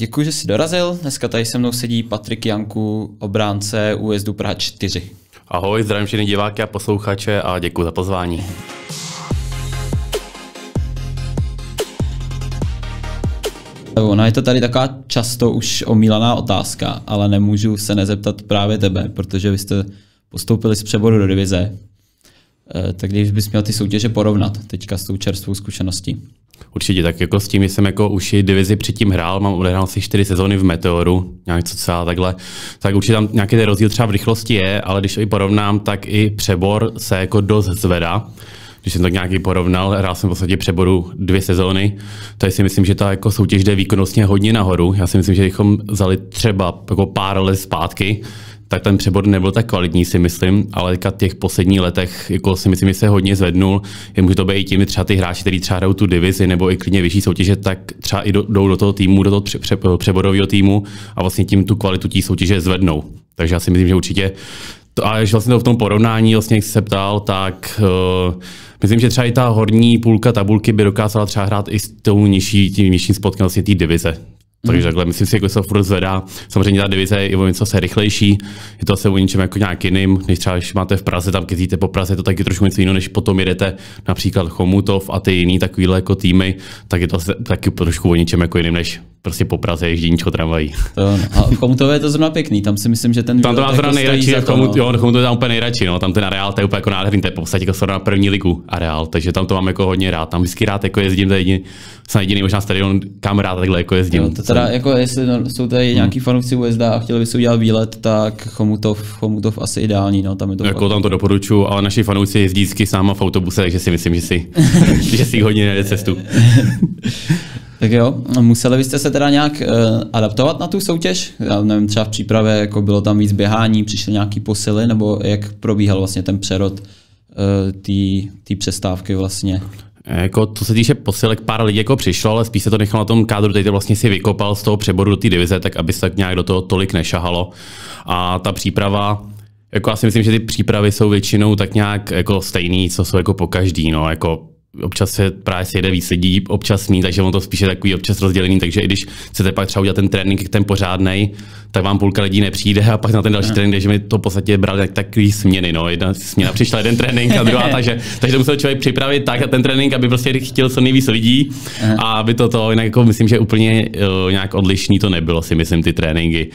Děkuji, že jsi dorazil. Dneska tady se mnou sedí Patrik Janku, obránce újezdu Praha 4. Ahoj, zdravím všechny diváky a posluchače a děkuji za pozvání. Ona je to tady taková často už omílaná otázka, ale nemůžu se nezeptat právě tebe, protože vy jste postoupili z přeboru do divize. Eh, tak když bys měl ty soutěže porovnat teďka s tou čerstvou zkušeností? Určitě, tak jako s tím, jsem jako už i divizi předtím hrál, mám odehrál si čtyři sezóny v Meteoru, nějak co celá takhle, tak určitě tam nějaký ten rozdíl třeba v rychlosti je, ale když i porovnám, tak i přebor se jako dost zvedá. Když jsem to nějaký porovnal, hrál jsem v podstatě přeboru dvě sezóny, tak si myslím, že ta jako soutěž jde výkonnostně hodně nahoru. Já si myslím, že bychom vzali třeba jako pár let zpátky, tak ten přebor nebyl tak kvalitní, si myslím, ale v těch posledních letech jako si myslím, že se hodně zvednul. Je může to být i tím, třeba ty hráči, kteří třeba hrajou tu divizi nebo i klidně vyšší soutěže, tak třeba i jdou do toho týmu, do toho pře- pře- přeborového týmu a vlastně tím tu kvalitu té soutěže zvednou. Takže já si myslím, že určitě to, a když vlastně to v tom porovnání vlastně, jak se ptal, tak uh, myslím, že třeba i ta horní půlka tabulky by dokázala třeba hrát i s tou nižší, tím nižším spotkem vlastně té divize. Takže mm. takhle, myslím si, jako se furt zvedá. Samozřejmě ta divize je o něco se rychlejší, je to asi o něčem jako nějak jiným. Když třeba když máte v Praze, tam jezdíte po Praze, je to taky trošku něco jiného, než potom jedete například Chomutov a ty jiný takovýhle jako týmy, tak je to taky trošku o něčem jako jiným, než prostě po Praze ježděníčko tramvají. To, a Chomutové je to zrovna pěkný, tam si myslím, že ten Tam to má zrovna jako nejradši, to, Chomut, no. jo, Chomutov je tam úplně nejradši, no, tam ten areál, to je úplně jako nádherný, to je v podstatě jako na první ligu areál, takže tam to mám jako hodně rád, tam vždycky rád jako jezdím, to je jediný, jsem jediný možná stadion, kam rád takhle jako jezdím. Jo, to teda, jako jestli no, jsou tady Hmm. nějaký fanoušci USD a chtěli by si udělat výlet, tak Chomutov, Chomutov asi ideální, no, tam je to Jako fakt. tam to doporučuju, ale naši fanoušci jezdí vždycky s náma v autobuse, takže si myslím, že si, že si hodně nejde cestu. Tak jo, museli byste se teda nějak uh, adaptovat na tu soutěž? Já nevím, třeba v přípravě jako bylo tam víc běhání, přišly nějaký posily, nebo jak probíhal vlastně ten přerod uh, té přestávky vlastně? Jako, co se týče posilek, pár lidí jako přišlo, ale spíš se to nechalo na tom kádru, který to vlastně si vykopal z toho přeboru do té divize, tak aby se tak nějak do toho tolik nešahalo. A ta příprava, jako já si myslím, že ty přípravy jsou většinou tak nějak jako stejný, co jsou jako po každý, no, jako občas se právě sjede víc lidí, občas mí, takže on to spíš je takový občas rozdělený, takže i když chcete pak třeba udělat ten trénink, ten pořádnej, tak vám půlka lidí nepřijde a pak na ten další trénink, takže mi to v podstatě brali tak takový směny. No. Jedna směna přišla jeden trénink a druhá, takže, takže to musel člověk připravit tak a ten trénink, aby prostě chtěl co nejvíc lidí a aby to to, jinak jako myslím, že úplně uh, nějak odlišný to nebylo, si myslím, ty tréninky.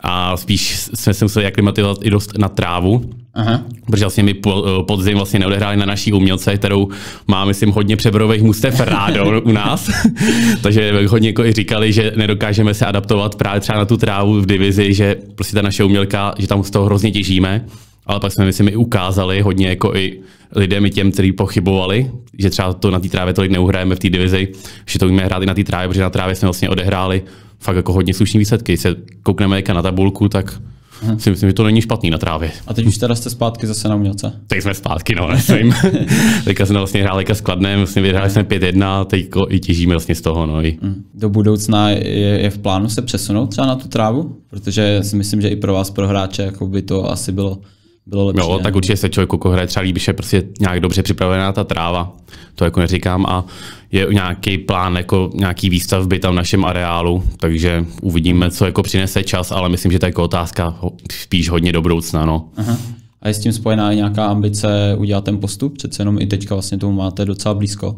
A spíš jsme se museli aklimatizovat i dost na trávu, Aha. Protože vlastně my po, podzim vlastně neodehráli na naší umělce, kterou má, myslím, hodně přeborových mustev rádo u nás. Takže hodně jako i říkali, že nedokážeme se adaptovat právě třeba na tu trávu v divizi, že prostě ta naše umělka, že tam z toho hrozně těžíme. Ale pak jsme, myslím, i ukázali hodně jako i lidem, i těm, kteří pochybovali, že třeba to na té trávě tolik neuhrajeme v té divizi, že to víme hrát i na té trávě, protože na trávě jsme vlastně odehráli fakt jako hodně slušný výsledky. Když se koukneme na tabulku, tak Hmm. si myslím, že to není špatný na trávě. A teď už teda jste zpátky zase na umělce. Teď jsme zpátky, no, myslím. Teďka jsme vlastně hráli jako skladné, vlastně vyhráli jsme 5-1, teď i těžíme vlastně z toho, no. I. Do budoucna je, je v plánu se přesunout třeba na tu trávu? Protože si myslím, že i pro vás, pro hráče, jako by to asi bylo, bylo lepší. Jo, ne? tak určitě se člověku jako hraje třeba líbí, že prostě nějak dobře připravená ta tráva, to jako neříkám, a je nějaký plán jako nějaký výstavby tam v našem areálu, takže uvidíme, co jako přinese čas, ale myslím, že to je jako otázka spíš hodně do budoucna, no. Aha. A je s tím spojená i nějaká ambice udělat ten postup? Přece jenom i teďka vlastně tomu máte docela blízko.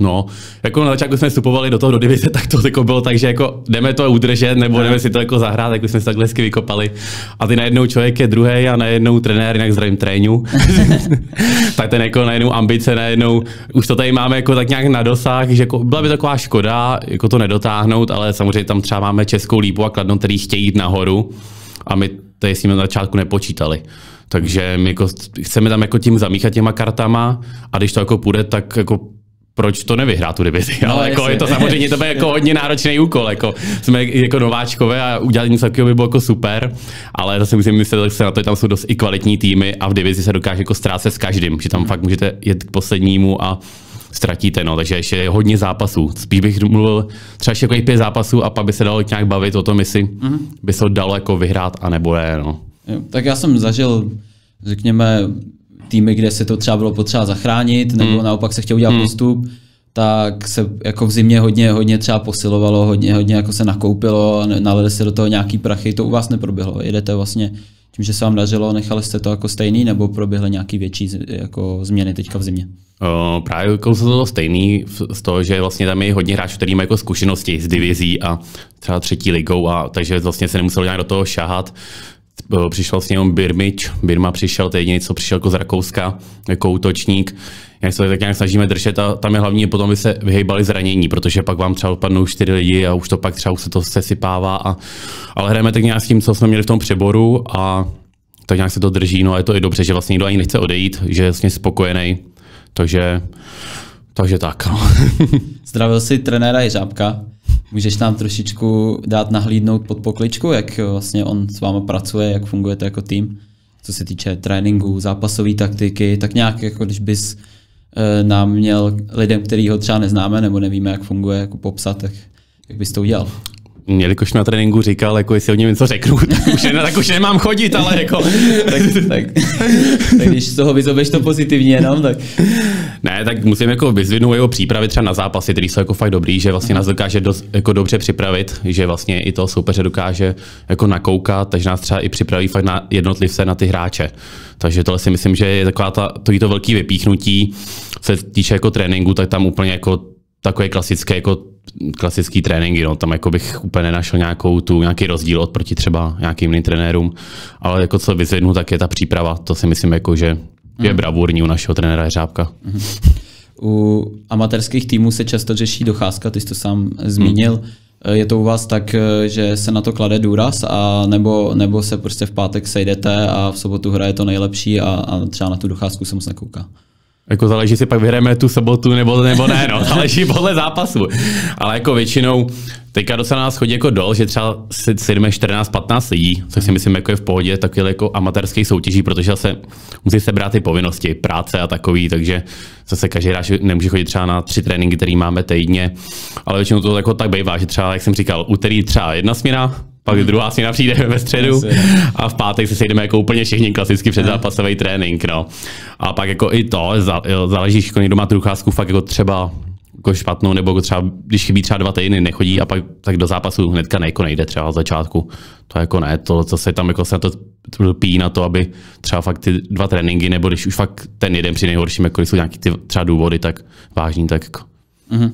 No, jako na začátku jsme vstupovali do toho do divize, tak to jako bylo tak, že jako jdeme to udržet, nebo jdeme si to jako zahrát, jak jsme se takhle hezky vykopali. A ty najednou člověk je druhý a najednou trenér, jinak zdravím trénu. tak ten jako najednou ambice, najednou už to tady máme jako tak nějak na dosah, že jako byla by taková škoda jako to nedotáhnout, ale samozřejmě tam třeba máme Českou lípu a Kladno, který chtějí jít nahoru a my tady s nimi na začátku nepočítali. Takže my jako chceme tam jako tím zamíchat těma kartama a když to jako půjde, tak jako proč to nevyhrát tu divizi. No, ale jako je to samozřejmě to jako hodně náročný úkol. Jako jsme jako nováčkové a udělat něco takového by bylo jako super, ale zase musím myslet, že se na to, že tam jsou dost i kvalitní týmy a v divizi se dokáže jako ztrácet s každým, že tam fakt můžete jet k poslednímu a ztratíte, no, takže ještě je hodně zápasů. Spíš bych mluvil třeba ještě jako pět zápasů a pak by se dalo nějak bavit o tom, jestli mm-hmm. by se to dalo jako vyhrát a nebo ne, no. Jo, tak já jsem zažil, řekněme, týmy, kde se to třeba bylo potřeba zachránit, nebo naopak se chtěl udělat postup. tak se jako v zimě hodně, hodně třeba posilovalo, hodně, hodně jako se nakoupilo, nalili se do toho nějaký prachy, to u vás neproběhlo. Jedete vlastně tím, že se vám dařilo, nechali jste to jako stejný, nebo proběhly nějaký větší jako změny teďka v zimě? Uh, právě jako se to stejný z toho, že vlastně tam je hodně hráčů, který mají jako zkušenosti z divizí a třeba třetí ligou, a takže vlastně se nemuselo nějak do toho šahat. Přišel vlastně jenom Birmič, Birma přišel, to je jediný, co přišel jako z Rakouska, jako útočník. Jak se tak nějak snažíme držet a tam je hlavně potom, by se vyhejbali zranění, protože pak vám třeba odpadnou čtyři lidi a už to pak třeba už se to sesypává. A, ale hrajeme tak nějak s tím, co jsme měli v tom přeboru a tak nějak se to drží, no a je to i dobře, že vlastně nikdo ani nechce odejít, že je vlastně spokojený. Takže, takže tak. No. Zdravil si trenéra Jeřábka. Můžeš nám trošičku dát nahlídnout pod pokličku, jak vlastně on s váma pracuje, jak fungujete jako tým, co se týče tréninku, zápasové taktiky, tak nějak jako když bys e, nám měl lidem, který ho třeba neznáme nebo nevíme, jak funguje, jako popsat, tak jak bys to udělal? Jelikož na tréninku říkal, jako jestli o něm něco řeknu, tak už, ne, tak už nemám chodit, ale jako... tak, tak, tak, když z toho vyzobeš to pozitivně jenom, tak... Ne, tak musím jako vyzvidnout jeho přípravy třeba na zápasy, které jsou jako fakt dobrý, že vlastně nás dokáže dost, jako dobře připravit, že vlastně i toho soupeře dokáže jako nakoukat, takže nás třeba i připraví fakt na jednotlivce, na ty hráče. Takže tohle si myslím, že je taková ta, to, to velký vypíchnutí, co se týče jako tréninku, tak tam úplně jako takové klasické jako klasický tréninky, no, tam jako bych úplně nenašel nějakou tu, nějaký rozdíl oproti třeba nějakým jiným trenérům, ale jako co vyzvednu, tak je ta příprava, to si myslím jako, že je mm. bravurní u našeho trenéra Řábka. Mm. U amatérských týmů se často řeší docházka, ty jsi to sám zmínil. Mm. Je to u vás tak, že se na to klade důraz, a nebo, nebo se prostě v pátek sejdete a v sobotu hraje to nejlepší a, a třeba na tu docházku se moc nekouká? Jako záleží, si pak vyhrajeme tu sobotu nebo, nebo ne, no, záleží podle zápasu. Ale jako většinou, teďka docela nás chodí jako dol, že třeba si jdeme 14-15 lidí, což si myslím jako je v pohodě, takový jako amatérský soutěží, protože se musí se brát ty povinnosti, práce a takový, takže zase každý hráč nemůže chodit třeba na tři tréninky, které máme týdně, ale většinou to jako tak bývá, že třeba, jak jsem říkal, úterý třeba jedna směna, pak hmm. druhá směna přijde ve středu a v pátek se sejdeme jako úplně všichni klasicky předzápasový trénink. No. A pak jako i to, záleží, když někdo má tu fakt jako třeba jako špatnou, nebo jako třeba, když chybí třeba dva týdny, nechodí a pak tak do zápasu hnedka nejko nejde třeba od začátku. To jako ne, to, co se tam jako se na to pí na to, aby třeba fakt ty dva tréninky, nebo když už fakt ten jeden při nejhorším, jako jsou nějaký ty třeba důvody, tak vážný, tak jako. Mm-hmm.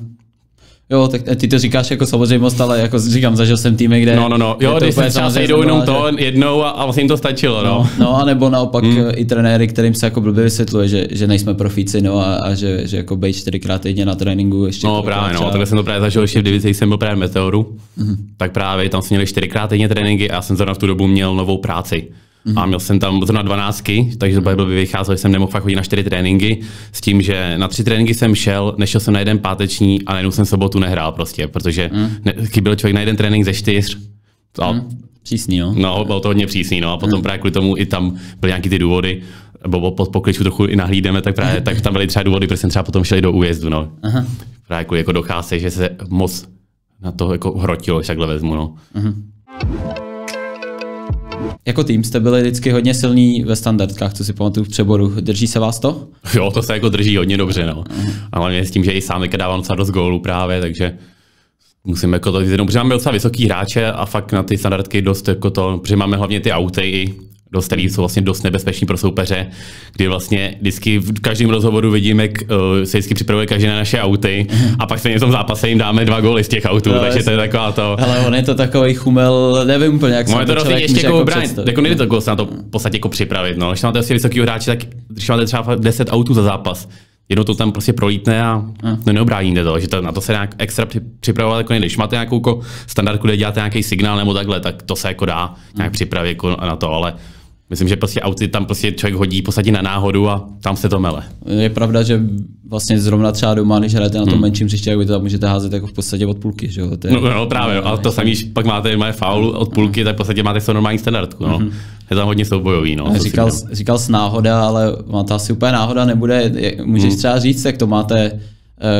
Jo, tak ty to říkáš jako samozřejmost, ale jako říkám, zažil jsem týmy, kde... No, no, no, jo, když se třeba sejdou jenom to že... jednou a, a vlastně jim to stačilo, no. No, no a nebo naopak hmm. i trenéry, kterým se jako blbě vysvětluje, že, že nejsme profíci, no a, a že, že jako bejt čtyřikrát týdně na tréninku ještě... No právě, no, takhle jsem to právě zažil ještě v divizi, jsem byl právě Meteoru, mm-hmm. tak právě tam jsme měli čtyřikrát týdně tréninky a já jsem zrovna v tu dobu měl novou práci. Mm-hmm. A měl jsem tam zrovna 12, takže to by vycházel, že jsem nemohl fakt chodit na čtyři tréninky, s tím, že na tři tréninky jsem šel, nešel jsem na jeden páteční a najednou jsem sobotu nehrál prostě, protože mm. ne, chyběl člověk na jeden trénink ze čtyř. A, mm. Přísný, jo? No, bylo to hodně přísný, no. A potom mm. právě kvůli tomu i tam byly nějaký ty důvody, nebo pod pokličku trochu i nahlídeme, tak právě tak tam byly třeba důvody, proč jsem třeba potom šel do újezdu, no. Aha. Právě kvůli jako docházce, že se moc na to jako hrotilo, takhle vezmu, no. Mm jako tým jste byli vždycky hodně silní ve standardkách, co si pamatuju v přeboru. Drží se vás to? Jo, to se jako drží hodně dobře, no. Uh-huh. Ale s tím, že i sám dávám docela dost gólů právě, takže musím jako to jenom, protože máme docela vysoký hráče a fakt na ty standardky dost jako to, protože máme hlavně ty auty dost, který jsou vlastně dost nebezpeční pro soupeře, kdy vlastně vždycky v každém rozhovoru vidíme, jak uh, se vždycky připravuje každý na naše auty a pak se v tom zápase jim dáme dva góly z těch autů, no, takže to je taková to. Ale on je to takový chumel, nevím úplně, jak se to to ještě jako, jako bránit, jako nejde to se na to v podstatě jako připravit, no. Když máte asi vysoký hráče, tak když máte třeba 10 autů za zápas, jednou to tam prostě prolítne a no, neobráníte to, že to, na to se nějak extra připravovat jako nejde. Když máte nějakou jako standardku, kde děláte nějaký signál nebo takhle, tak to se jako dá nějak připravit jako na to, ale Myslím, že prostě auty tam prostě člověk hodí, posadí na náhodu a tam se to mele. Je pravda, že vlastně zrovna třeba doma, když hrajete na tom hmm. menším hřišti, jak vy to tam můžete házet jako v podstatě od půlky, že jo? je... no, no, právě, no, a to samý, pak máte moje faul od půlky, tak v podstatě máte to normální standardku, no. Mm-hmm. Je tam hodně soubojový, no. Říkal, říkal jsi náhoda, ale má to asi úplně náhoda nebude. Můžeš mm. třeba říct, jak to máte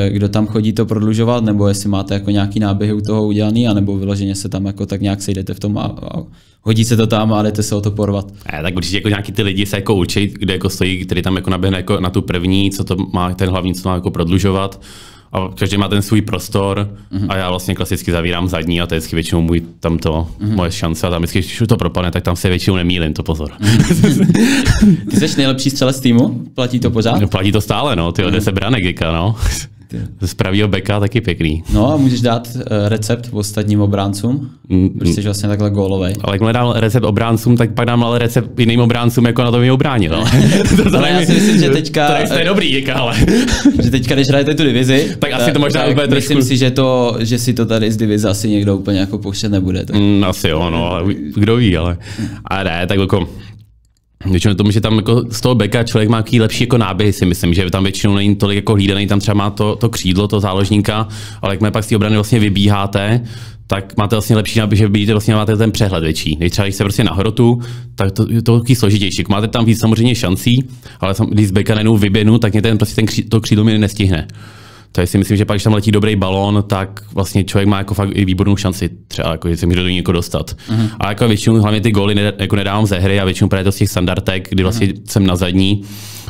kdo tam chodí to prodlužovat, nebo jestli máte jako nějaký náběhy u toho udělaný, anebo vyloženě se tam jako tak nějak sejdete v tom a, a hodí se to tam a jdete se o to porvat. Ne, tak určitě jako nějaký ty lidi se jako učí, kde jako stojí, který tam jako naběhne jako na tu první, co to má ten hlavní, co má jako prodlužovat. A každý má ten svůj prostor mm-hmm. a já vlastně klasicky zavírám zadní a to je vždycky většinou můj, tam to, mm-hmm. moje šance a tam vždycky, když to propadne, tak tam se většinou nemýlím, to pozor. Mm-hmm. Ty jsi nejlepší střelec týmu? Platí to pořád? No, platí to stále, no, ty mm-hmm. se branek, no. Z pravýho beka taky pěkný. No a můžeš dát uh, recept ostatním obráncům? Mm, Protože jsi vlastně takhle gólový. Ale jakmile dám recept obráncům, tak pak dám ale recept jiným obráncům, jako na to mi obránil. No. to, to ale já si myslím, že teďka... To je, dobrý, Jika, ale... že teďka, když hrajete tu divizi, tak, tak asi to možná tak úplně Myslím si, že, to, že si to tady z divize asi někdo úplně jako pouštět nebude. Tak. Mm, asi jo, no, ale kdo ví, ale... A ne, tak jako Většinou tomu, že tam jako z toho beka člověk má jaký lepší jako náběhy, si myslím, že tam většinou není tolik jako hlídaný, tam třeba má to, to křídlo, to záložníka, ale jak pak z té obrany vlastně vybíháte, tak máte vlastně lepší náběh, že vidíte, vlastně máte ten přehled větší. Když třeba když se prostě na hrotu, tak to, je to složitější. Máte tam víc samozřejmě šancí, ale když z beka najednou vyběhnu, tak mě ten, prostě ten kří, to křídlo mi nestihne. Takže si myslím, že pak, když tam letí dobrý balón, tak vlastně člověk má jako fakt i výbornou šanci třeba, jako, že se může do někoho dostat. Uh-huh. A jako většinou hlavně ty góly ne, jako nedávám ze hry a většinou právě to z těch standardek, kdy vlastně uh-huh. jsem na zadní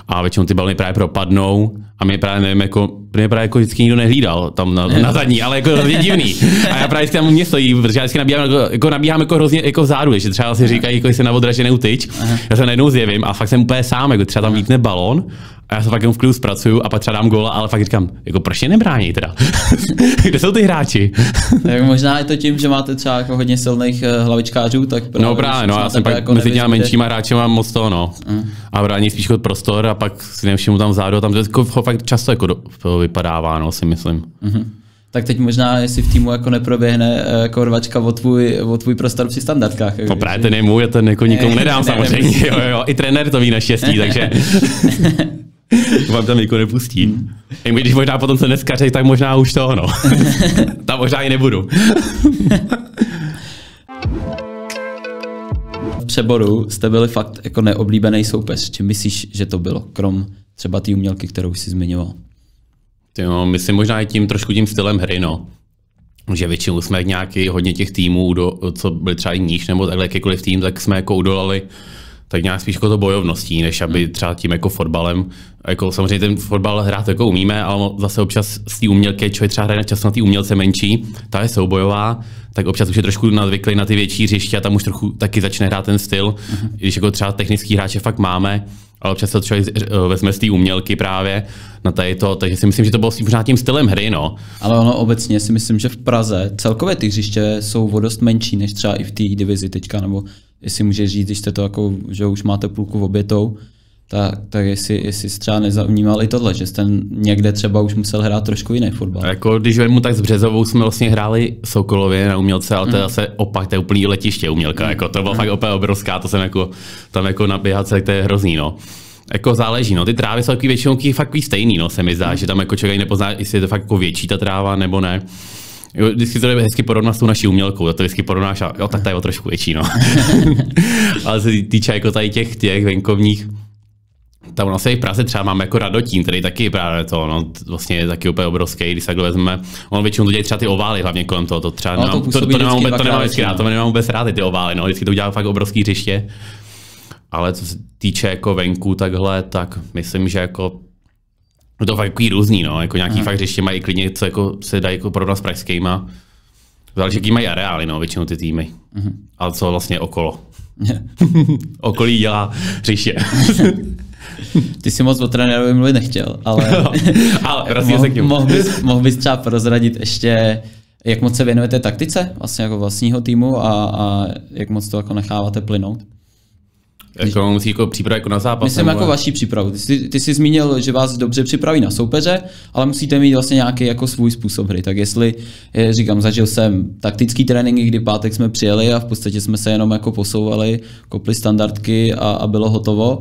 a většinou ty balony právě propadnou a mě právě nevím, jako, mě právě jako vždycky nikdo nehlídal tam na, na zadní, ale jako hrozně divný. A já právě tam u mě stojí, protože já vždycky nabíhám, jako, jako nabíhám jako hrozně jako vzadu, že třeba si říkají, jako se na odraženou tyč, já se najednou zjevím a fakt jsem úplně sám, jako třeba tam vítne balón a já se fakt jenom v klidu zpracuju a pak třeba dám góla, ale fakt říkám, jako proč je nebrání teda? Kde jsou ty hráči? tak možná je to tím, že máte třeba jako hodně silných uh, hlavičkářů, tak právě, No právě, no, já jsem pak jako mezi těma menšíma hráči mám moc toho, no. Uh. A brání spíš jako prostor a pak si nevšimnu tam vzadu a tam to jako, fakt často jako do, vypadává, no, si myslím. Uh-huh. Tak teď možná, jestli v týmu jako neproběhne uh, jako rvačka o tvůj, o tvůj prostor při standardkách. Jako, no právě ten je můj, ten jako nikomu nedám ne, samozřejmě. jo, jo, I trenér to ví naštěstí, takže vám tam jako nepustí. Hmm. I když možná potom se neskařej, tak možná už to ono. tam možná i nebudu. v přeboru jste byli fakt jako neoblíbený soupeř. Čím myslíš, že to bylo, krom třeba té umělky, kterou jsi zmiňoval? Jo, myslím možná i tím trošku tím stylem hry, no. Že většinou jsme nějaký hodně těch týmů, do, co byly třeba i níž nebo takhle jakýkoliv tým, tak jsme jako udolali tak nějak spíš jako to bojovností, než aby hmm. třeba tím jako fotbalem. Jako samozřejmě ten fotbal hrát jako umíme, ale zase občas z té umělky, člověk třeba hraje často na té umělce menší, ta je soubojová, tak občas už je trošku nadvyklý na ty větší hřiště a tam už trochu taky začne hrát ten styl. Uh-huh. Když jako třeba technický hráče fakt máme, ale občas to člověk eh, vezme z té umělky právě na tady to, takže si myslím, že to bylo možná tím stylem hry, no. Ale ono obecně si myslím, že v Praze celkově ty hřiště jsou o dost menší než třeba i v té divizi teďka, nebo jestli můžeš říct, když jste to jako, že už máte půlku obětou, tak, tak jestli, jestli jsi třeba nezavnímal i tohle, že jste někde třeba už musel hrát trošku jiný fotbal. Jako, když mu tak s Březovou jsme vlastně hráli Sokolově na umělce, ale to je mm. zase opak, to je úplný letiště umělka, mm. jako, to bylo mm. fakt úplně obrovská, to jsem jako, tam jako naběhat se, to je hrozný, no. Jako záleží, no. Ty trávy jsou takový většinou fakt stejný, no, se mi zdá, mm. že tam jako člověk nepozná, jestli je to fakt jako větší ta tráva nebo ne. Jo, vždycky to je hezky porovnat s tou naší umělkou, to vždycky porovnáš a jo, tak ta je o trošku větší, no. Ale se týče jako tady těch, těch venkovních, tam vlastně i v Praze třeba máme jako Radotín, který taky právě to, no, vlastně je taky úplně obrovský, když se takhle vezmeme. On většinou to dělají třeba ty ovály, hlavně kolem toho, to třeba no, nemám, to, to, to, nemám, vůbec, to nemám vždycky rád, to nemám vůbec rád, ty ovály, no, vždycky to udělá fakt obrovský hřiště. Ale co se týče jako venku takhle, tak myslím, že jako to fakt takový různý, no, jako nějaký Aha. fakt hřiště mají klidně, co jako se dají jako porovnat s pražskýma. Záleží, jaký mají areály, no, většinou ty týmy. Uh-huh. Ale co vlastně okolo. Okolí dělá hřiště. Ty si moc o trenérovi mluvit nechtěl, ale, ale mohl, mohl, bys, mohl bys třeba prozradit ještě, jak moc se věnujete taktice vlastně jako vlastního týmu a, a jak moc to jako necháváte plynout? Jako musí jako příprava jako na zápas? Myslím jako vaší přípravu. Ty, ty jsi zmínil, že vás dobře připraví na soupeře, ale musíte mít vlastně nějaký jako svůj způsob hry. Tak jestli, říkám, zažil jsem taktický tréninky, kdy pátek jsme přijeli a v podstatě jsme se jenom jako posouvali, kopli standardky a, a bylo hotovo.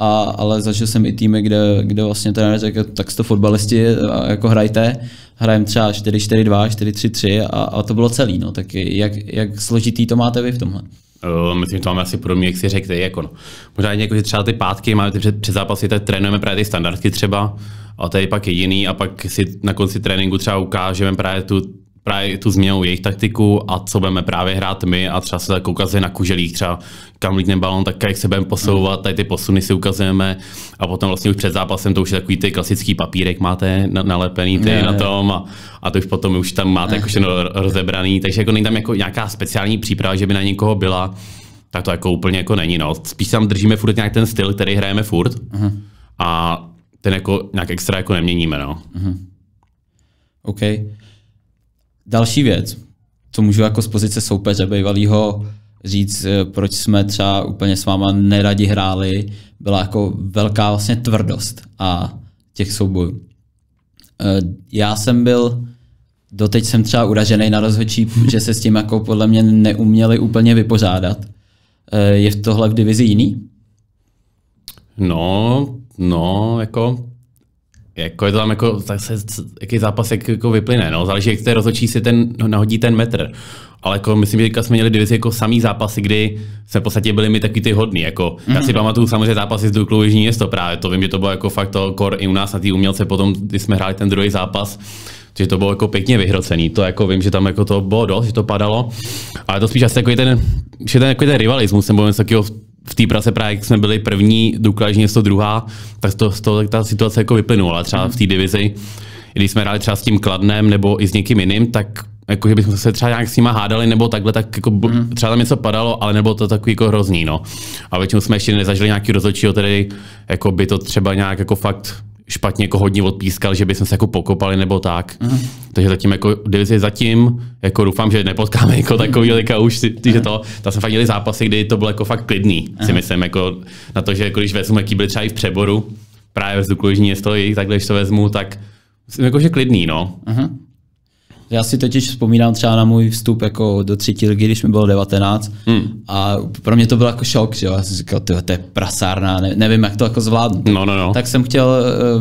A, ale zažil jsem i týmy, kde, kde vlastně trenér řekl, tak jste fotbalisti, a jako hrajte, hrajeme třeba 4-4-2, 4-3-3 a, a to bylo celý. No. Tak jak, jak složitý to máte vy v tomhle? Uh, myslím, že to máme asi podobně, jak si řekl, jako no. Možná jako, že třeba ty pátky máme ty před, před zápasy, tak trénujeme právě ty standardky třeba, a je pak jediný a pak si na konci tréninku třeba ukážeme právě tu právě tu změnou jejich taktiku a co budeme právě hrát my a třeba se tak ukazuje na kuželích, třeba kam lítne balon, tak jak se budeme posouvat, tady ty posuny si ukazujeme a potom vlastně už před zápasem to už je takový ty klasický papírek máte nalepený ty je, na tom a, a to už potom už tam máte jako všechno rozebraný, takže jako není tam jako nějaká speciální příprava, že by na někoho byla, tak to jako úplně jako není. No. Spíš tam držíme furt nějak ten styl, který hrajeme furt uh-huh. a ten jako nějak extra jako neměníme. No. Uh-huh. OK. Další věc, co můžu jako z pozice soupeře bývalého říct, eh, proč jsme třeba úplně s váma neradi hráli, byla jako velká vlastně tvrdost a těch soubojů. Eh, já jsem byl, doteď jsem třeba uražený na rozhodčí, že se s tím jako podle mě neuměli úplně vypořádat. Eh, je v tohle v divizi jiný? No, no, jako jako je to tam jako, tak se, jaký zápas jak jako vyplyne, no. záleží, jak se rozhodčí si ten, nahodí ten metr. Ale jako myslím, že jsme měli divizi jako samý zápasy, kdy jsme v podstatě byli mi taky ty hodný. Jako, mm-hmm. Já si mhm. pamatuju samozřejmě zápasy s Duklou Jižní město právě, to vím, že to bylo jako fakt to kor i u nás na té umělce potom, když jsme hráli ten druhý zápas, že to bylo jako pěkně vyhrocený. To jako vím, že tam jako to bylo dost, že to padalo. Ale to spíš asi jako ten, že ten, jako ten rivalismus nebo něco takového v té prace právě, jak jsme byli první, Dukla město druhá, tak to, to, ta situace jako vyplynula. Třeba v té divizi, když jsme hráli třeba s tím Kladnem nebo i s někým jiným, tak jako, že bychom se třeba nějak s nima hádali nebo takhle, tak jako, mm. třeba tam něco padalo, ale nebylo to takový jako hrozný, no. A většinou jsme ještě nezažili nějaký rozhodčí, který jako by to třeba nějak jako fakt špatně jako hodně odpískal, že bychom se jako pokopali nebo tak. Uh-huh. Takže zatím jako divizi zatím, jako doufám, že nepotkáme jako takový lika už, uh-huh. že to, tam jsme fakt měli zápasy, kdy to bylo jako fakt klidný, uh-huh. si myslím, jako na to, že jako když vezmu, jaký byli třeba i v přeboru, právě v Zuklužní město, takhle, když to vezmu, tak jsem jakože klidný, no. Uh-huh. Já si totiž vzpomínám třeba na můj vstup jako do třetí ligy, když mi bylo 19 hmm. a pro mě to byl jako šok, že jo? Já jsem říkal, to je prasárna, ne, nevím, jak to jako zvládnu. No, no, no. Tak jsem chtěl,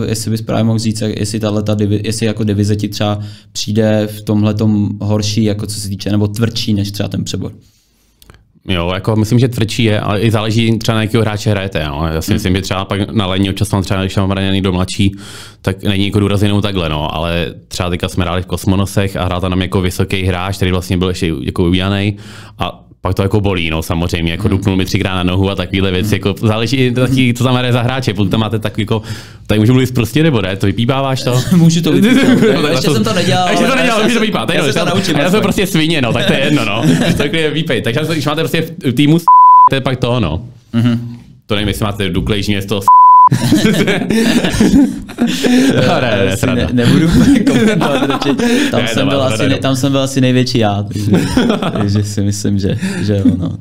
eh, jestli bys právě mohl říct, jestli, tato, jestli jako divize ti třeba přijde v tomhle horší, jako co se týče, nebo tvrdší než třeba ten přebor. Jo, jako myslím, že tvrdší je, ale i záleží třeba na jakého hráče hrajete. Jo. Já si hmm. myslím, že třeba pak na lení občas mám třeba, když mám někdo mladší, tak není jako důraz jenom takhle, no. ale třeba teďka jsme hráli v Kosmonosech a hrál tam jako vysoký hráč, který vlastně byl ještě jako ujaný a pak to jako bolí, no samozřejmě, jako dupnul mi třikrát na nohu a takovéhle věci, jako záleží, taky, co tam hraje za hráče, pokud tam máte takový jako, tady můžu mluvit prostě nebo ne, to vypípáváš to? Můžu to vypípat, ještě jsem to nedělal. Ještě to nedělal, můžu to vypípat, já, se to naučím. Já jsem prostě svině, no, tak to je jedno, no, takhle vypej, takže když máte prostě v týmu to je pak to, no. To nevím, jestli máte duklejší město no, ne, ne, ne, ne, nebudu komentovat radši. Tam, ne, jsem byl asi, ne, tam jsem byl asi největší já, takže, takže si myslím, že, že jo. No.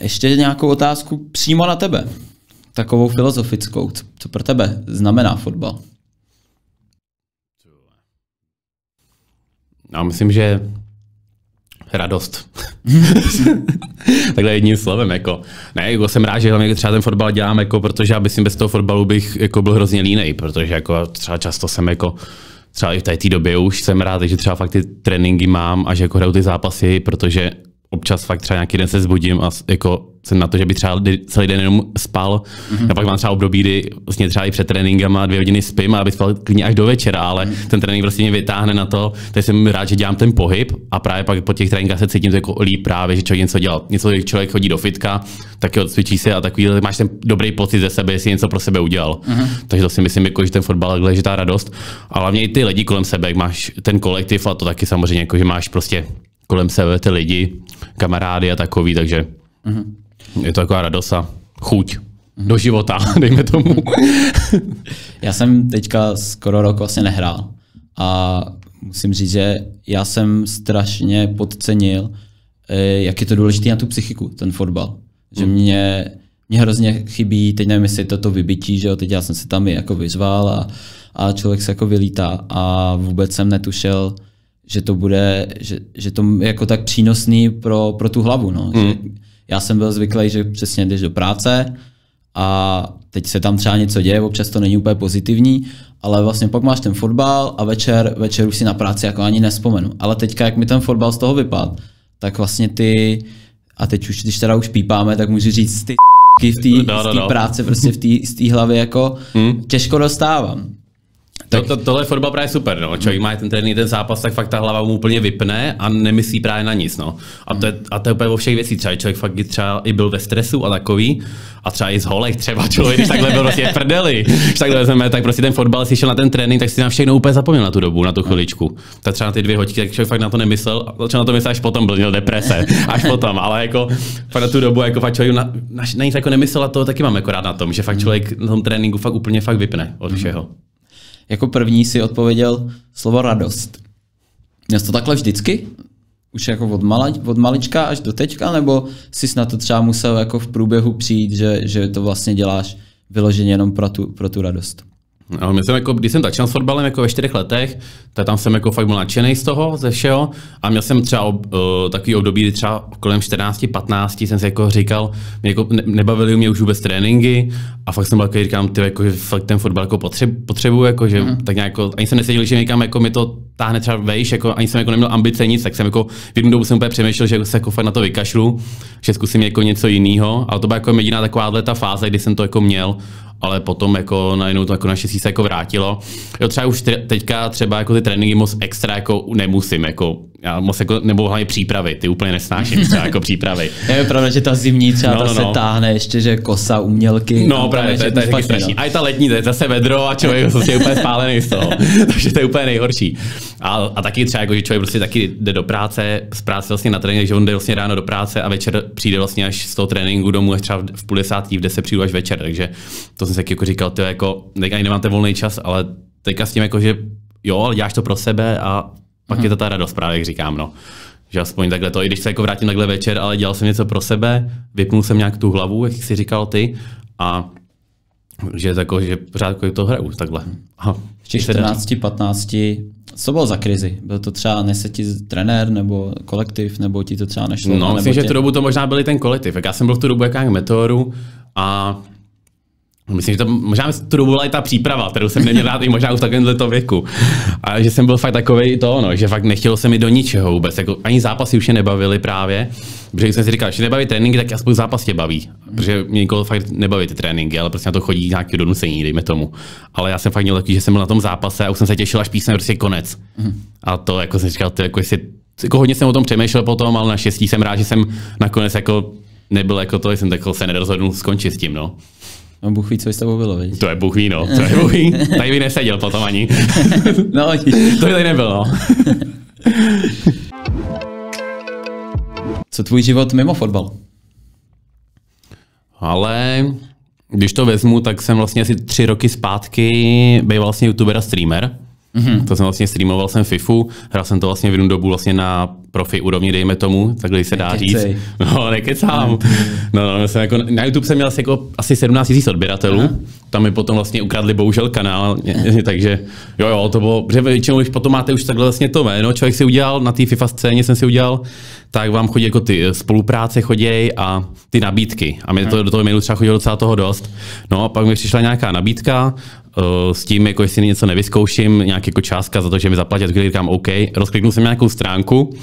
Ještě nějakou otázku přímo na tebe. Takovou filozofickou. Co, co pro tebe znamená fotbal? Já myslím, že radost. Takhle jedním slovem, jako. Ne, jako jsem rád, že hlavně třeba ten fotbal dělám, jako, protože já myslím, bez toho fotbalu bych jako byl hrozně línej, protože jako třeba často jsem jako třeba i v té době už jsem rád, že třeba fakt ty tréninky mám a že jako hraju ty zápasy, protože občas fakt třeba nějaký den se zbudím a jako jsem na to, že by třeba celý den jenom spal. Mm-hmm. A pak mám třeba období, kdy vlastně třeba i před tréninkem a dvě hodiny spím a aby spal klidně až do večera, ale mm-hmm. ten trénink vlastně mě vytáhne na to, takže jsem rád, že dělám ten pohyb a právě pak po těch tréninkách se cítím jako líp právě, že člověk něco dělal. Něco, když člověk chodí do fitka, tak jo, cvičí se a takový, máš ten dobrý pocit ze sebe, jestli něco pro sebe udělal. Mm-hmm. Takže to si myslím, jako, že ten fotbal je ta radost. A hlavně i ty lidi kolem sebe, jak máš ten kolektiv a to taky samozřejmě, jako, že máš prostě kolem sebe ty lidi, kamarády a takový, takže mm-hmm. je to taková radost a chuť do života, dejme tomu. já jsem teďka skoro rok vlastně nehrál a musím říct, že já jsem strašně podcenil, eh, jak je to důležité na tu psychiku, ten fotbal. Že mm. mě, mě hrozně chybí, teď nevím, jestli to to vybití, že jo, teď já jsem se tam i jako vyzval a, a člověk se jako vylítá a vůbec jsem netušel, že to bude, že, že to jako tak přínosný pro, pro tu hlavu. No. Hmm. Že já jsem byl zvyklý, že přesně jdeš do práce a teď se tam třeba něco děje, občas to není úplně pozitivní, ale vlastně pak máš ten fotbal a večer, večer už si na práci jako ani nespomenu. Ale teďka, jak mi ten fotbal z toho vypad, tak vlastně ty, a teď už, když teda už pípáme, tak můžu říct, ty v té no, no, no. práce, prostě v té hlavě jako hmm. těžko dostávám. Tak... To, to, tohle je fotbal právě super, no. Člověk má ten trénink, ten zápas, tak fakt ta hlava mu úplně vypne a nemyslí právě na nic, no. A to je, a to je úplně o všech věcí. Třeba člověk fakt třeba i byl ve stresu a takový, a třeba i z holek třeba člověk, když takhle byl prostě prdeli, když takhle vezmeme, tak prostě ten fotbal si šel na ten trénink, tak si na všechno úplně zapomněl na tu dobu, na tu chviličku. Tak třeba na ty dvě hodiny, tak člověk fakt na to nemyslel, a začal na to myslet až potom, byl měl deprese, až potom, ale jako fakt na tu dobu, jako fakt člověk na, na, na nic jako nemyslel a to taky mám jako rád na tom, že fakt člověk na tom tréninku fakt úplně fakt vypne od všeho. Jako první si odpověděl slovo radost. Měl to takhle vždycky? Už jako od, mala, od malička až do teďka, nebo jsi na to třeba musel jako v průběhu přijít, že, že to vlastně děláš vyloženě jenom pro tu, pro tu radost? No, myslím, jako, když jsem začal s fotbalem jako ve čtyřech letech, tak tam jsem jako fakt byl nadšený z toho, ze všeho. A měl jsem třeba uh, takový období, kdy třeba kolem 14-15 jsem si jako říkal, mě jako ne, nebavili mě už vůbec tréninky a fakt jsem byl jako, říkám, ty, jako, že fakt ten fotbal jako potřebu, potřebuju, jako, že mm. tak nějak, jako, ani jsem neseděl, že někam jako mi to táhne třeba vejš, jako, ani jsem jako neměl ambice nic, tak jsem jako v jednu dobu jsem úplně přemýšlel, že se jako fakt na to vykašlu, že zkusím jako něco jiného, ale to byla jako jediná taková ta fáze, kdy jsem to jako měl ale potom jako najednou to jako naše se jako vrátilo. Jo, třeba už teďka třeba jako ty tréninky moc extra jako nemusím, jako já moc jako, nebo hlavně přípravy, ty úplně nesnáším třeba jako přípravy. Je pravda, že ta zimní třeba no, no, no. se táhne ještě, že kosa, umělky. No právě, to, to, to je taky strašný. No. A i ta letní, to je zase vedro a člověk je úplně spálený z toho. Takže to je úplně nejhorší. A, a taky třeba jako, že člověk prostě taky jde do práce, z práce vlastně na trénink, že on jde vlastně ráno do práce a večer přijde vlastně až z toho tréninku domů, až třeba v půl desátý, v deset přijdu až večer. Takže to jsem si jako říkal, to jako, ani nemáte volný čas, ale teďka s tím jako, že jo, ale děláš to pro sebe a pak hmm. je to ta radost právě, jak říkám, no. Že aspoň takhle to, i když se jako vrátím takhle večer, ale dělal jsem něco pro sebe, vypnul jsem nějak tu hlavu, jak jsi říkal ty, a že, jako, že pořád jako to hraju takhle. Aha. V 14, 15, co bylo za krizi? Byl to třeba nese ti trenér nebo kolektiv, nebo ti to třeba nešlo? No, myslím, tě... že v tu dobu to možná byli ten kolektiv. Jak já jsem byl v tu dobu jak meteoru a Myslím, že to možná tu dobu byla i ta příprava, kterou jsem neměl rád i možná už v takovémhle věku. A že jsem byl fakt takový to, no, že fakt nechtělo se mi do ničeho vůbec. Jako, ani zápasy už je nebavily právě. Protože jsem si říkal, že nebaví tréninky, tak aspoň zápas tě baví. Protože mě nikoho fakt nebaví ty tréninky, ale prostě na to chodí nějaké donucení, dejme tomu. Ale já jsem fakt měl takový, že jsem byl na tom zápase a už jsem se těšil, až písem prostě konec. A to jako jsem říkal, to jako jestli, jako hodně jsem o tom přemýšlel potom, ale naštěstí jsem rád, že jsem nakonec jako nebyl jako to, jsem se nerozhodnul skončit s tím, no. No Bůh ví, co s tebou bylo, viď? To je Bůh ví, no. To je Bůh ví. Tady by neseděl potom ani. no, to by tady nebylo, co tvůj život mimo fotbal? Ale když to vezmu, tak jsem vlastně asi tři roky zpátky byl vlastně youtuber a streamer. Mm-hmm. To jsem vlastně streamoval jsem FIFU, hrál jsem to vlastně v jednu dobu vlastně na profi úrovni, dejme tomu, takhle se dá Nekecej. říct. No, nekecám. No, no, jsem jako, na YouTube jsem měl asi, jako, asi 17 000 odběratelů, Aha. tam mi potom vlastně ukradli bohužel kanál, takže jo, jo, to bylo, protože většinou, když potom máte už takhle vlastně to jméno, člověk si udělal, na té FIFA scéně jsem si udělal, tak vám chodí jako ty spolupráce choděj a ty nabídky. A mě to do toho mailu třeba chodilo docela toho dost. No a pak mi přišla nějaká nabídka, Eh, s tím, jako jestli něco nevyzkouším, nějak jako částka za to, že mi zaplatí, tak říkám OK, rozkliknul jsem nějakou stránku,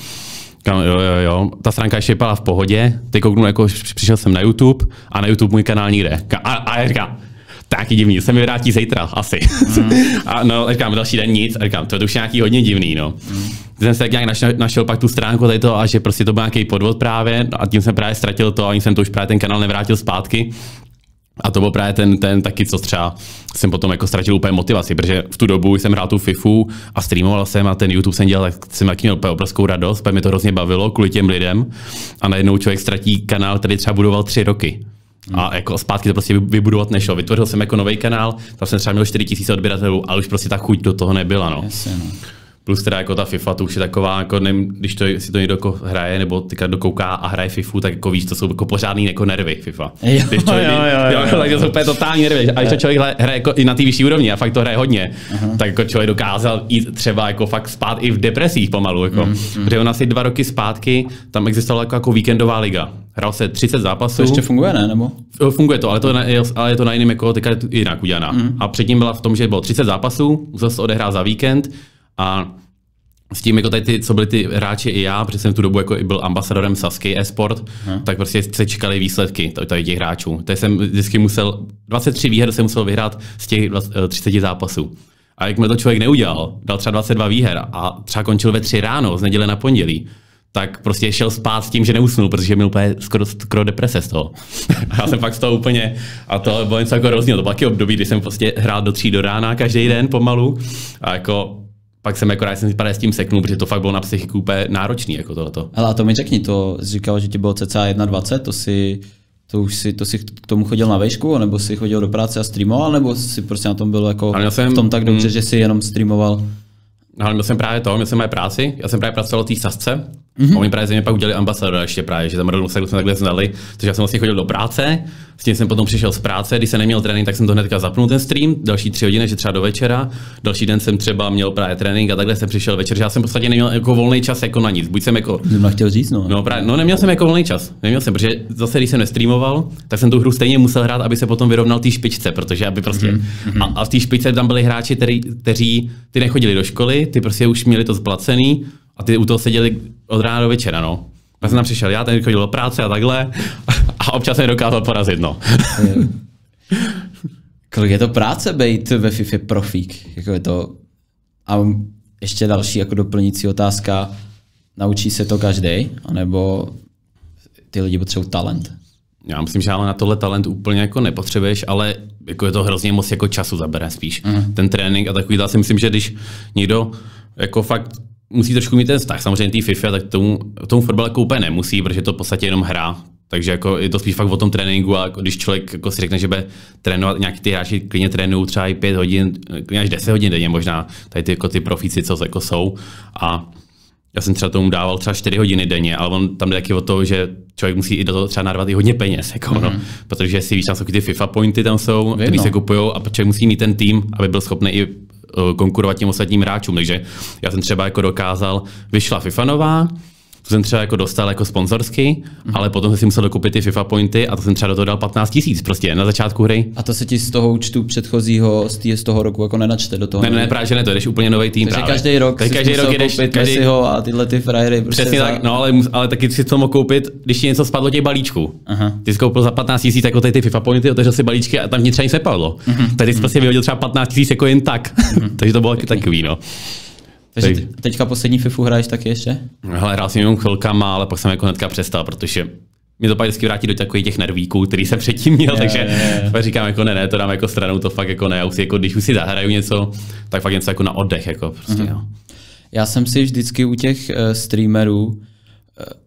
Kam, jo, jo, jo. Ta stránka ještě vypadala v pohodě, teď kouknu, jako přišel jsem na YouTube a na YouTube můj kanál nikde. A, a já říkám, taky divný, se mi vrátí zítra, asi. Mm. a no, říkám, další den nic, a říkám, to je už nějaký hodně divný, no. Mm. Jsem se tak nějak našel, našel, pak tu stránku tady to a že prostě to byl nějaký podvod právě a tím jsem právě ztratil to a ani jsem to už právě ten kanál nevrátil zpátky. A to byl právě ten, ten taky, co třeba jsem potom jako ztratil úplně motivaci, protože v tu dobu jsem hrál tu FIFU a streamoval jsem a ten YouTube jsem dělal, tak jsem taky měl obrovskou radost, protože mi to hrozně bavilo kvůli těm lidem a najednou člověk ztratí kanál, který třeba budoval tři roky. A jako zpátky to prostě vybudovat nešlo. Vytvořil jsem jako nový kanál, tam jsem třeba měl 4000 odběratelů, ale už prostě ta chuť do toho nebyla. No. Jasně, no. Plus teda jako ta FIFA, to už je taková, jako nevím, když to, si to někdo jako hraje nebo tyka dokouká a hraje FIFU, tak jako víš, to jsou jako pořádný jako nervy FIFA. Jo, když člověk, jo, jo, jo, jo, tak to jsou úplně totální nervy. A když to člověk hraje, jako i na té vyšší úrovni a fakt to hraje hodně, uh-huh. tak jako člověk dokázal jít třeba jako fakt spát i v depresích pomalu. Jako. Mm-hmm. Protože on asi dva roky zpátky tam existovala jako, jako víkendová liga. Hrál se 30 zápasů. To ještě funguje, ne? Nebo? Funguje to, ale, to je, ale je to na jiném jako teďka jinak udělaná. Mm. A předtím byla v tom, že bylo 30 zápasů, musel se odehrát za víkend a s tím, jako tady ty, co byli ty hráči i já, protože jsem v tu dobu jako i byl ambasadorem Sasky eSport, hmm. tak prostě se čekali výsledky tady těch hráčů. Tady jsem vždycky musel, 23 výher jsem musel vyhrát z těch 30 zápasů. A jak mi to člověk neudělal, dal třeba 22 výher a třeba končil ve 3 ráno z neděle na pondělí, tak prostě šel spát s tím, že neusnul, protože měl úplně skoro, skoro deprese z toho. já jsem fakt z toho úplně, a to bylo něco jako rozdíl, to bylo taky období, kdy jsem prostě hrál do tří do rána každý den pomalu a jako pak jsem jako rád jsem si s tím seknul, protože to fakt bylo na psychiku úplně náročný, jako tohleto. Ale a to mi řekni, to jsi říkal, že ti bylo cca 21, to si, to už si, to si k tomu chodil na vejšku, nebo si chodil do práce a streamoval, nebo si prostě na tom byl jako jsem, v tom tak dobře, mm, že si jenom streamoval? Ale měl jsem právě to, měl jsem moje práci, já jsem právě pracoval v té sasce, Mm-hmm. Oni právě ze mě pak udělali ambasadora ještě právě, že tam rovnou se jsme takhle znali. Takže já jsem vlastně chodil do práce, s tím jsem potom přišel z práce, když jsem neměl trénink, tak jsem to hnedka zapnul ten stream, další tři hodiny, že třeba do večera, další den jsem třeba měl právě trénink a takhle jsem přišel večer, že já jsem v podstatě neměl jako volný čas jako na nic. Buď jsem jako. Jsem chtěl říct, no. No, právě, no neměl jsem jako volný čas. Neměl jsem, protože zase, když jsem nestreamoval, tak jsem tu hru stejně musel hrát, aby se potom vyrovnal té špičce, protože aby prostě. Mm-hmm. A, a v té špičce tam byli hráči, který, kteří ty nechodili do školy, ty prostě už měli to splacený a ty u toho seděli od rána do večera, no. Já jsem tam přišel, já ten chodil do práce a takhle a občas jsem dokázal porazit, no. Kolik je to práce být ve FIFA profík? Jako je to... A ještě další jako doplňující otázka, naučí se to každý, anebo ty lidi potřebují talent? Já myslím, že ale na tohle talent úplně jako nepotřebuješ, ale jako je to hrozně moc jako času zabere spíš. Mm. Ten trénink a takový, já si myslím, že když někdo jako fakt musí trošku mít ten vztah. Samozřejmě té FIFA, tak tomu, tomu fotbale jako úplně nemusí, protože to v podstatě jenom hra. Takže jako je to spíš fakt o tom tréninku a když člověk jako si řekne, že bude trénovat, nějaký ty hráči klidně trénují třeba i 5 hodin, klidně až 10 hodin denně možná, tady ty, jako ty profíci, co jako jsou. A já jsem třeba tomu dával třeba 4 hodiny denně, ale on tam jde taky o to, že člověk musí i do toho třeba narvat i hodně peněz, jako mm-hmm. no, protože si víš, tam jsou ty FIFA pointy tam jsou, které se kupují a člověk musí mít ten tým, aby byl schopný i konkurovat těm ostatním hráčům. Takže já jsem třeba jako dokázal, vyšla FIFA nová, to jsem třeba jako dostal jako sponsorsky, mm-hmm. ale potom jsem si musel dokupit ty FIFA pointy a to jsem třeba do toho dal 15 tisíc prostě na začátku hry. A to se ti z toho účtu předchozího, z, tý, z toho roku jako nenačte do toho? Ne, ne, právě že ne, to jdeš úplně nový tým. Takže právě. každý rok Takže každý rok jdeš, každý... a tyhle ty frajery. Prostě Přesně za... tak, no ale, ale taky si to mohl koupit, když ti něco spadlo těch balíčků. Aha. Ty jsi koupil za 15 tisíc jako ty, ty FIFA pointy, otevřel si balíčky a tam nic třeba nic nepadlo. Uh-huh. Tady jsi uh-huh. prostě vyhodil třeba 15 tisíc jako jen tak. Uh-huh. Takže to bylo taky takový, no. Takže Teď. teďka poslední FIFU hraješ taky ještě? Hele, hrál jsem jenom chvilkama, ale pak jsem jako hnedka přestal, protože mě to pak vždycky vrátí do takových těch nervíků, který jsem předtím měl, je, takže je, je. říkám jako ne, ne, to dám jako stranou, to fakt jako ne, já už si, jako, když už si zahraju něco, tak fakt něco jako na oddech, jako prostě, mm-hmm. Já jsem si vždycky u těch uh, streamerů, uh,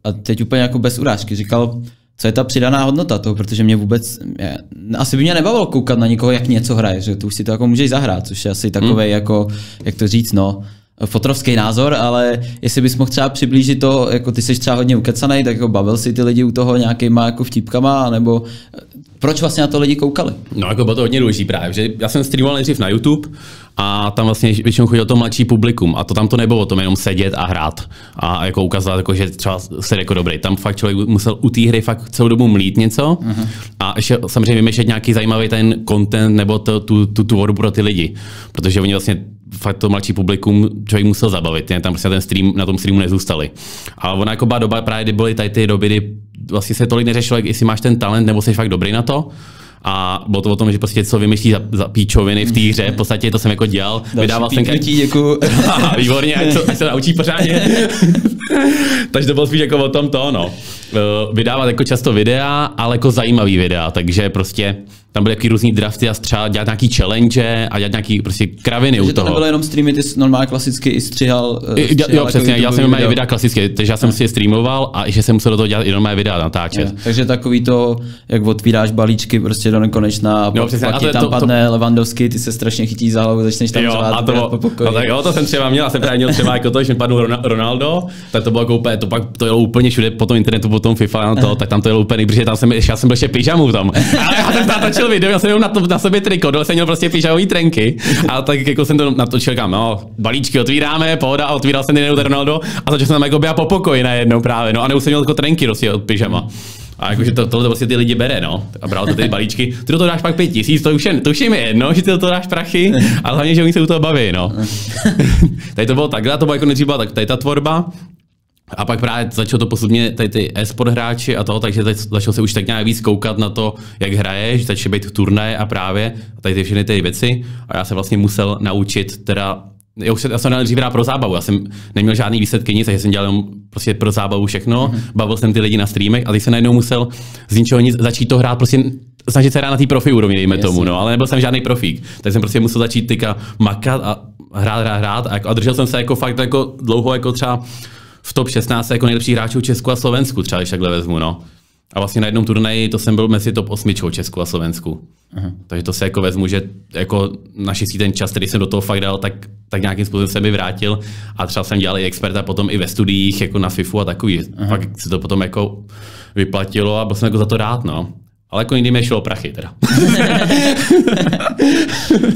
a teď úplně jako bez urážky, říkal, co je ta přidaná hodnota toho, protože mě vůbec, mě, asi by mě nebavilo koukat na někoho, jak něco hraje, že to už si to jako můžeš zahrát, což je asi takový mm. jako, jak to říct, no, fotrovský názor, ale jestli bys mohl třeba přiblížit to, jako ty jsi třeba hodně ukecaný, tak jako bavil si ty lidi u toho nějakýma jako vtipkama, nebo proč vlastně na to lidi koukali? No jako bylo to hodně důležitý právě, že já jsem streamoval nejdřív na YouTube a tam vlastně většinou chodilo to mladší publikum a to tam to nebylo o tom jenom sedět a hrát a jako ukázat, jako, že třeba se jako dobrý. Tam fakt člověk musel u té hry fakt celou dobu mlít něco uh-huh. a ještě samozřejmě vymýšlet nějaký zajímavý ten content nebo to, tu, tu, tu tvorbu pro ty lidi, protože oni vlastně fakt to mladší publikum člověk musel zabavit, jen tam prostě ten stream, na tom streamu nezůstali. A ona jako byla doba právě, kdy byly tady ty doby, kdy vlastně se tolik neřešilo, jestli máš ten talent nebo jsi fakt dobrý na to, a bylo to o tom, že prostě co vymyslí za, za píčoviny v té hře, v podstatě to jsem jako dělal, Další vydával jsem... Další děkuju. Výborně, ať, to, ať se naučí pořádně. takže to bylo spíš jako o tom to, no. Vydávat jako často videa, ale jako zajímavý videa, takže prostě tam byly jaký různý drafty a třeba dělat nějaký challenge a dělat nějaký prostě kraviny takže u toho. to nebylo jenom streamy, ty jsi normálně klasicky i střihal. Eh, střihal jo, přesně, já jsem normálně videa klasicky, takže já jsem si je streamoval a ještě jsem musel do toho dělat i normálně videa natáčet. Jo. Takže takový to, jak otvíráš balíčky prostě do nekonečna a, jo, přesně, pak a to, tam to, padne to, Levandovský, ty se strašně chytí za hlavu, začneš tam jo, a to po pokoji. No, tak jo, to jsem třeba měl, a jsem právě měl třeba jako to, že mi padl Ronaldo, tak to bylo jako úplně, to pak to jelo úplně všude po tom internetu, po tom FIFA, to, tak tam to jelo úplně, protože tam jsem, já jsem byl ještě pyžamu tam. Ale já jsem natáčel video, já jsem jenom na to na sobě triko, dole jsem měl prostě pyžamový trenky a tak jako jsem to natočil kam, no, balíčky otvíráme, pohoda, a otvíral jsem Daniel Ronaldo a začal jsem tam jako po pokoji najednou právě, no a neusem měl jako trenky prostě od pyžama. A jakože to, tohle prostě ty lidi bere, no. A bral to ty balíčky. Ty do toho dáš pak pět tisíc, to už je, to už je mi jedno, že ty do toho dáš prachy, ale hlavně, že oni se u toho baví, no. tady to bylo takhle, to bylo jako nejdřív byla tak, tady ta tvorba, A pak právě začalo to postupně tady ty e-sport hráči a to, takže teď začal se už tak nějak víc koukat na to, jak hraješ, začal být turné a právě a tady ty všechny ty věci. A já se vlastně musel naučit teda já, už se, já jsem dřív pro zábavu, já jsem neměl žádný výsledky nic, takže jsem dělal jenom prostě pro zábavu všechno, mm-hmm. bavil jsem ty lidi na streamech a teď jsem najednou musel z ničeho nic začít to hrát prostě snažit se hrát na té profi úrovni, dejme Jasně. tomu, no, ale nebyl jsem žádný profík. Tak jsem prostě musel začít tyka makat a hrát, hrát, hrát a, a držel jsem se jako fakt jako dlouho jako třeba v top 16 jako nejlepší hráčů Česku a Slovensku, třeba když takhle vezmu, no. A vlastně na jednom turnaji to jsem byl mezi top 8 Česku a Slovensku. Aha. Takže to se jako vezmu, že jako naštěstí ten čas, který jsem do toho fakt dal, tak, tak nějakým způsobem se mi vrátil a třeba jsem dělal i experta potom i ve studiích jako na FIFU a takový. Aha. Fakt se to potom jako vyplatilo a byl jsem jako za to rád, no. Ale jako jindy mi šlo prachy teda.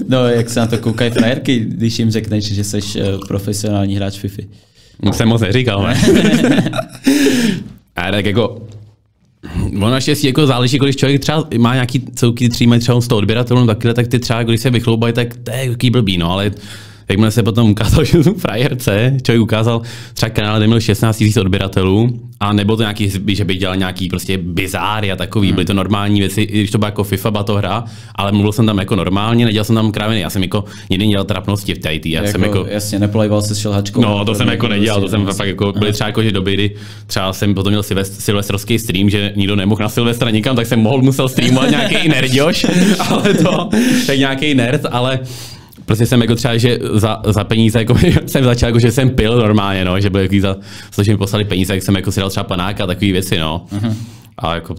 no, jak se na to koukají frajerky, když jim řekneš, že jsi eh, profesionální hráč FIFA? No jsem moc neříkal, ne? a tak jako Ono naštěstí jako záleží, když člověk třeba má nějaký celky třeba mají třeba 100 odběratelů, takhle, tak ty třeba, když se vychloubají, tak to je jaký blbý, no, ale jakmile se potom ukázal, že jsem frajerce, člověk ukázal třeba kanál, kde měl 16 000 odběratelů a nebylo to nějaký, že by dělal nějaký prostě bizáry a takový, hmm. byly to normální věci, i když to byla jako FIFA, byla to hra, ale mluvil jsem tam jako normálně, nedělal jsem tam kráviny, já jsem jako někdy dělal trapnosti v TIT, já jako, jsem jako... Jasně, neplejval se šelhačkou. No, to jsem jako nedělal, to jsem fakt jako, byly třeba jako, že doby, kdy třeba jsem potom měl silvestrovský stream, že nikdo nemohl na Silvestra nikam, tak jsem mohl, musel streamovat nějaký nerdioš, ale to, tak nějaký nerd, ale prostě jsem jako třeba, že za, za peníze jako, jsem začal, jako, že jsem pil normálně, no, že byl jaký za, za že mi poslali peníze, jak jsem jako si dal třeba panáka a takové věci, no. Uh-huh. A jako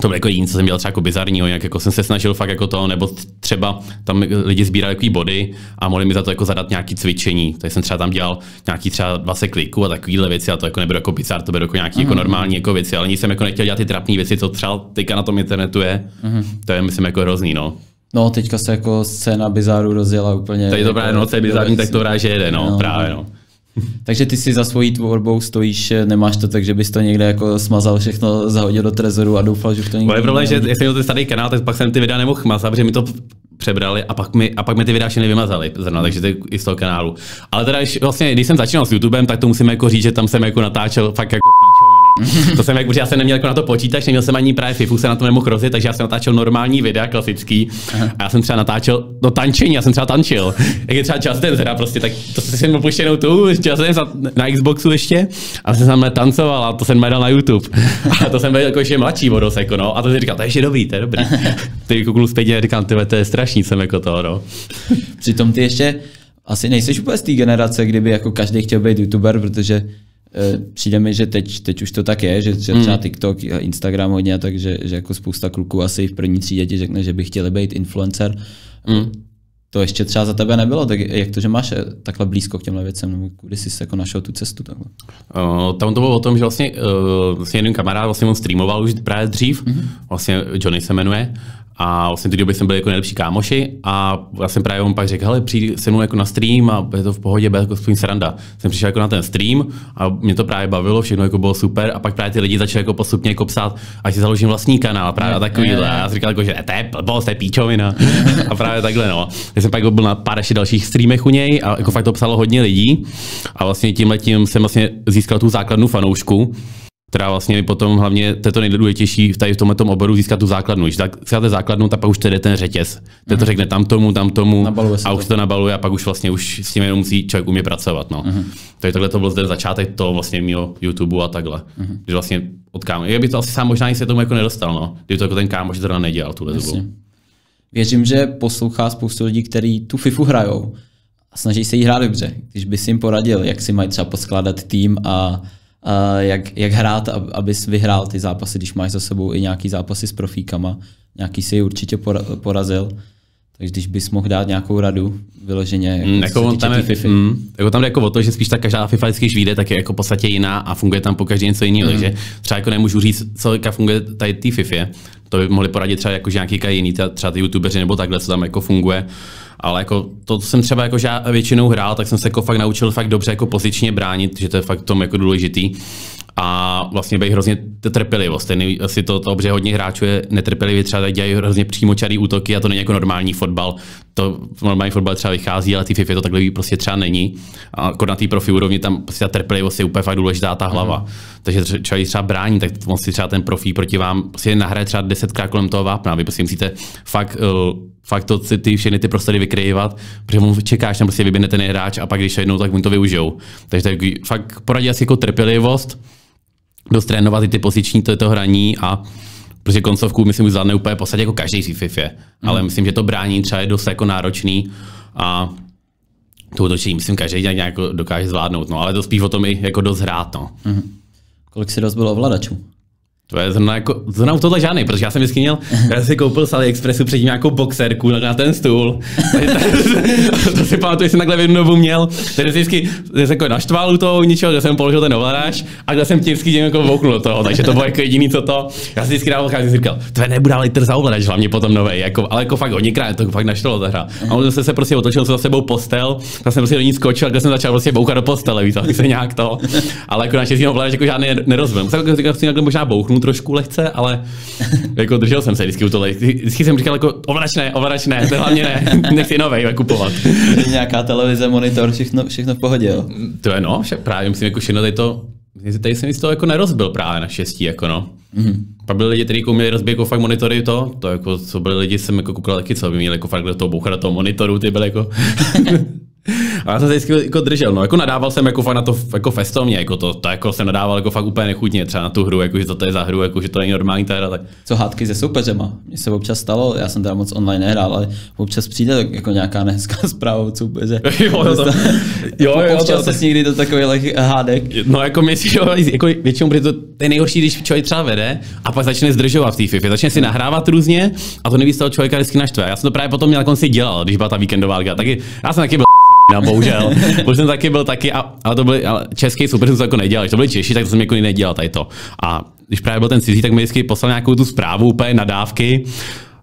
to bylo jako jiný, co jsem dělal třeba jako bizarního, jak jako jsem se snažil fakt jako to, nebo třeba tam lidi sbírali takový body a mohli mi za to jako zadat nějaký cvičení. Takže jsem třeba tam dělal nějaký třeba 20 kliků a takovéhle věci a to jako nebylo jako bizar, to bylo jako nějaký uh-huh. jako normální jako věci, ale nic jsem jako nechtěl dělat ty trapné věci, co třeba teďka na tom internetu je. Uh-huh. To je myslím jako hrozný, no. No, teďka se jako scéna bizáru rozjela úplně. Tady to jako, právě, no, co je bizarní, tak to právě, že jede, no, no právě, no. Takže ty si za svojí tvorbou stojíš, nemáš to tak, že bys to někde jako smazal všechno, zahodil do trezoru a doufal, že to nikdo Ale problém, že jestli měl ten starý kanál, tak pak jsem ty videa nemohl mazat, protože mi to přebrali a pak mi, a pak mi ty videa všechny vymazali, zrovna, takže to je i z toho kanálu. Ale teda, vlastně, když jsem začínal s YouTubem, tak to musím jako říct, že tam jsem jako natáčel fakt jako to jsem jak, já jsem neměl jako na to počítač, neměl jsem ani právě FIFU, se na to nemohl rozjet, takže já jsem natáčel normální videa, klasický. Aha. A já jsem třeba natáčel, no tančení, já jsem třeba tančil. Jak je třeba Just Dance hra, prostě, tak to jsem měl puštěnou tu, Just Dance na Xboxu ještě, a jsem tam tancoval a to jsem dal na YouTube. A to jsem byl jako ještě mladší vodos, jako no. A to si říkal, to je ještě dobrý, to je dobrý. Ty kouknu zpětně a říkám, ty to je strašný, jsem jako to, no. Přitom ty ještě asi nejsi úplně z té generace, kdyby jako každý chtěl být youtuber, protože přijde mi, že teď, teď už to tak je, že, že třeba hmm. TikTok, Instagram hodně, takže že jako spousta kluků asi v první třídě ti řekne, že by chtěli být influencer. Mm. To ještě třeba za tebe nebylo, tak jak to, že máš eh, takhle blízko k těmhle věcem, nebo kudy jsi jako našel tu cestu takhle? Uh, tam to bylo o tom, že vlastně, uh, vlastně jeden kamarád vlastně on streamoval už právě dřív, mm-hmm. vlastně Johnny se jmenuje, a vlastně ty doby jsme byli jako nejlepší kámoši a já jsem právě on pak řekl, hele, přijď se mnou jako na stream a je to v pohodě, bude jako spíš sranda. Jsem přišel jako na ten stream a mě to právě bavilo, všechno jako bylo super a pak právě ty lidi začali jako postupně jako psát, ať si založím vlastní kanál právě a takovýhle. A já jsem říkal, jako, že to je blbost, to je píčovina. a právě takhle, no. Jsem pak byl na pár ještě dalších streamech u něj a jako fakt to psalo hodně lidí a vlastně tím letím jsem vlastně získal tu základnu fanoušku která vlastně potom hlavně, to je to nejdůležitější v, tady v tomhle oboru získat tu základnu. Když tak si základnu, tak pak už to jde ten řetěz. Ten to mhm. řekne tam tomu, tam tomu a už to. to nabaluje a pak už vlastně už s tím jenom musí člověk umět pracovat. No. Uh-huh. Takže takhle to byl zde začátek toho vlastně mého YouTube a takhle. Uh-huh. Když vlastně od kámo. Já bych to asi sám možná se tomu jako nedostal, no. Kdyby to jako ten kámoš zrovna nedělal tu dobu. Věřím, že poslouchá spoustu lidí, kteří tu FIFU hrajou a snaží se jí hrát dobře. Když bys jim poradil, jak si mají třeba poskládat tým a jak, jak hrát, abys vyhrál ty zápasy, když máš za sebou i nějaký zápasy s profíkama. Nějaký si určitě porazil. Takže když bys mohl dát nějakou radu vyloženě, mm, jako on tam je, FIFA. Mm, jako tam jde jako o to, že spíš ta každá FIFA když vyjde, tak je jako v podstatě jiná a funguje tam po každý něco jiného. Mm. Takže třeba jako nemůžu říct, co funguje tady té FIFA. To by mohli poradit třeba jako nějaký jiný, třeba ty youtubeři nebo takhle, co tam jako funguje ale jako to, co jsem třeba jako většinou hrál, tak jsem se jako fakt naučil fakt dobře jako pozičně bránit, že to je fakt tom jako důležitý. A vlastně bych hrozně trpělivost. Ten, asi to, to, že hodně hráčů je netrpělivý, třeba dělají hrozně přímočarý útoky a to není jako normální fotbal. To normální fotbal třeba vychází, ale ty FIFA to takhle prostě třeba není. A jako na té profi úrovni tam prostě ta trpělivost je úplně fakt důležitá ta hlava. Mm. Takže člověk třeba brání, tak on si třeba ten profí proti vám prostě nahraje třeba desetkrát kolem toho vápna. Vy prostě musíte fakt uh, fakt to, ty všechny ty prostory vykryvat, protože mu čekáš, tam prostě vyběhne ten hráč a pak když jednou, tak mu to využijou. Takže tak fakt poradí asi jako trpělivost, dost trénovat i ty poziční to, to hraní a protože koncovku myslím už zvládne úplně v podstatě jako každý v FIFA, mm. ale myslím, že to brání třeba je dost jako náročný a to útočení myslím každý nějak dokáže zvládnout, no ale to spíš o tom i jako dost hrát, no. Mm. Kolik si rozbil ovladačů? To je zrovna, jako, zrovna u tohle žádný, protože já jsem vždycky měl, já jsem si koupil z AliExpressu předtím nějakou boxerku na ten stůl. to si pamatuju, že jsem takhle v jednu dobu měl, takže jsem vždycky jsem jako naštval u toho ničeho, že jsem položil ten ovladač a kde jsem tím vždycky jako vouknul do toho, takže to bylo jako jediný co to. Já jsem vždycky dával, jsem si říkal, to je nebude litr za ovladač, hlavně potom nový, jako, ale jako fakt hodněkrát, to fakt naštalo ta hra. A on se prostě otočil za sebou postel, tak jsem prostě do ní skočil, kde jsem začal prostě bouchat do postele, víš, se nějak to. Ale jako naštěstí ovladač jako žádný nerozbil. Jsem jako možná bouchnu trošku lehce, ale jako držel jsem se vždycky u toho. Vždycky jsem říkal jako ovladač ne, ovladač ne, to hlavně ne, nechci novej kupovat. Nějaká televize, monitor, všechno, všechno v pohodě, jo? To je no, však právě musím jako všechno tady to, tady jsem si to jako nerozbil právě na štěstí, jako no. Mm. Pak byli lidi, kteří jako měli rozbít jako fakt monitory to, to jako, co byli lidi, jsem jako koukal taky, co by měli jako fakt do toho boucha do toho monitoru, ty byly jako a já jsem se vždycky jako držel, no, jako nadával jsem jako fakt na to jako festovně, jako to, to jako jsem nadával jako fakt úplně nechutně třeba na tu hru, jako že to, to je za hru, jako že to není normální ta hra. Tak. Co hádky se soupeřema? Mně se občas stalo, já jsem teda moc online nehrál, ale občas přijde jako nějaká nehezká zpráva od soupeře. jo, jo, to, jo, jo, to, to, se někdy do takových hádek. No jako myslím, jako většinou, protože to je nejhorší, když člověk třeba vede a pak začne zdržovat v té FIFA, začne si nahrávat různě a to nejvíc toho člověka vždycky naštve. Já jsem to právě potom měl na konci dělal, když byla ta víkendová liga. Taky, já jsem taky byl No, bohužel. Už jsem taky byl taky, a, ale to byly, ale český super jsem to jako nedělal. Když to byli Češi, tak to jsem jako nedělal tady to. A když právě byl ten cizí, tak mi vždycky poslal nějakou tu zprávu, úplně nadávky.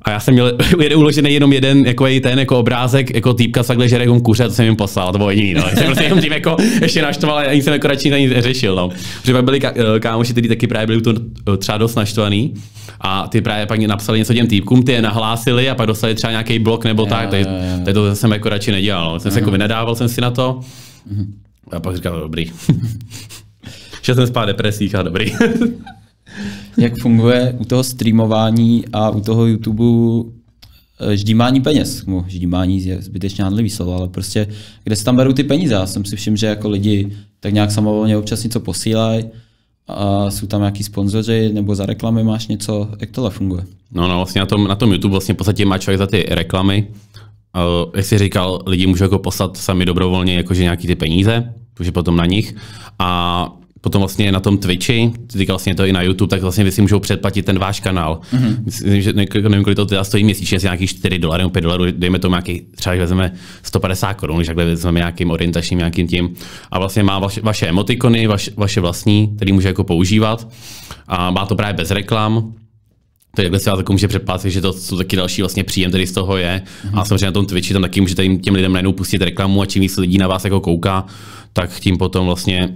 A já jsem měl jeden uložený jenom jeden jako ten jako obrázek, jako týpka takhle žere jako kuře, to jsem jim poslal, to bylo jediný, no. Jsem prostě jenom tím jako ještě naštval, a ani jsem jako radši ani neřešil, no. Protože pak byli eh, kámoši, kteří taky právě byli to eh, třeba dost naštvaný a ty právě pak napsali něco těm týpkům, ty je nahlásili a pak dostali třeba nějaký blok nebo tak, tak, tak to jsem jako radši nedělal. Jsem se jako vynadával jsem si na to a pak říkal, dobrý. Šel jsem spát depresích a dobrý. Jak funguje u toho streamování a u toho YouTube eh, ždímání peněz. No, ždímání je zbytečně handlivý slovo, ale prostě kde se tam berou ty peníze. Já jsem si všiml, že jako lidi tak nějak samovolně občas něco posílají, a jsou tam nějaký sponzoři nebo za reklamy máš něco, jak tohle funguje? No, no, vlastně na tom, na tom YouTube vlastně v podstatě má člověk za ty reklamy. Uh, jak jsi říkal, lidi můžou jako poslat sami dobrovolně jakože nějaký ty peníze, takže potom na nich. A potom vlastně na tom Twitchi, ty vlastně to i na YouTube, tak vlastně vy si můžou předplatit ten váš kanál. Mm-hmm. Myslím, že nevím, kolik to teda stojí měsíčně, asi nějakých 4 dolarů, 5 dolarů, dejme tomu nějaký, třeba vezmeme 150 korun, když takhle vezmeme nějakým orientačním nějakým tím. A vlastně má vaše, vaše emotikony, vaš, vaše vlastní, který může jako používat. A má to právě bez reklam, to je takhle se jako může předplácet, že to jsou taky další vlastně příjem, který z toho je. Mm-hmm. A samozřejmě na tom Twitchi tam taky můžete těm lidem najednou pustit reklamu a čím víc lidí na vás jako kouká, tak tím potom vlastně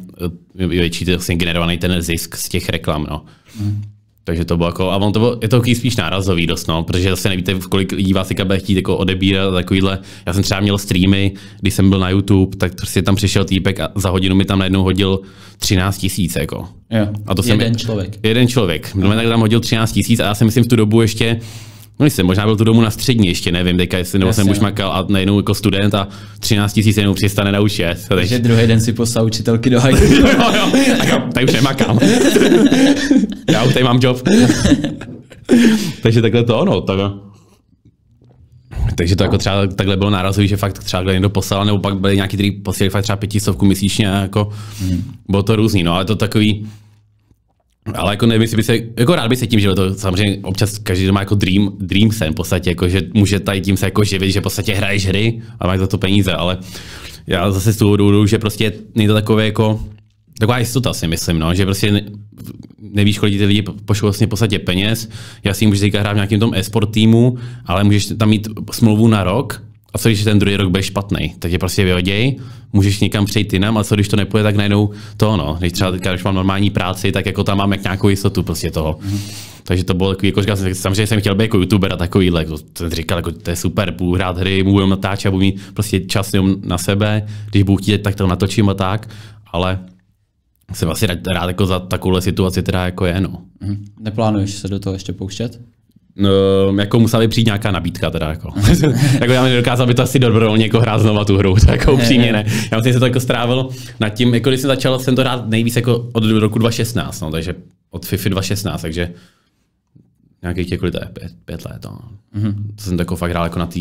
je větší vlastně generovaný ten zisk z těch reklam. No. Mm. Takže to bylo jako, a on to bylo, je to spíš nárazový dost, no, protože zase nevíte, kolik lidí vás bude chtít jako odebírat takovýhle. Já jsem třeba měl streamy, když jsem byl na YouTube, tak prostě tam přišel týpek a za hodinu mi tam najednou hodil 13 tisíc, jako. Jo, a to jeden jsem, člověk. Jeden člověk. Mě tam hodil 13 tisíc a já si myslím v tu dobu ještě No jsem možná byl tu domu na střední ještě, nevím, teďka jestli, nebo Jasně, jsem už makal a najednou jako student a 13 tisíc jenom přistane na uše. Takže druhý den si poslal učitelky do hajku. jo, jo, jo, tady už nemakám. Já už tady mám job. Takže takhle to ono, tak takže to jako třeba takhle bylo nárazový, že fakt třeba někdo poslal, nebo pak byli nějaký, kteří posílali fakt třeba pětistovku měsíčně, jako hmm. bylo to různý, no, ale to takový, ale jako nevím, jestli by se, jako rád by se tím že to samozřejmě občas každý má jako dream, dream sen v podstatě, jako že může tady tím se jako živit, že v podstatě hraješ hry a máš za to peníze, ale já zase z toho důvodu, že prostě není to takové jako, taková jistota si myslím, no, že prostě ne, nevíš, kolik ty lidi pošlou vlastně v podstatě peněz, já si můžu teďka hrát v nějakém tom e-sport týmu, ale můžeš tam mít smlouvu na rok a co když ten druhý rok bude špatný, tak je prostě vyhoděj, můžeš někam přejít jinam, a co když to nepůjde, tak najednou to ono. Když třeba když mám normální práci, tak jako tam mám jak nějakou jistotu prostě toho. Mm. Takže to bylo takový, jako říkal samozřejmě jsem chtěl být jako youtuber a takovýhle, jako, jsem říkal, jako, to je super, budu hrát hry, budu natáčet, budu mít prostě čas jenom na sebe, když budu chtít, tak to natočím a tak, ale jsem asi rád, rád jako za takovouhle situaci, která jako je, no. Mm. Neplánuješ se do toho ještě pouštět? No, jako musela by přijít nějaká nabídka teda jako. jako já mi nedokázal by to asi dobrovolně jako hrát znova tu hru, to jako upřímně ne. Já myslím, že se to jako strávil nad tím, jako když jsem začal, jsem to hrát nejvíc jako od roku 2016, no, takže od FIFA 2016, takže nějakých těch kolik pět, pět let. No. Mm-hmm. To jsem to jako fakt hrál jako na té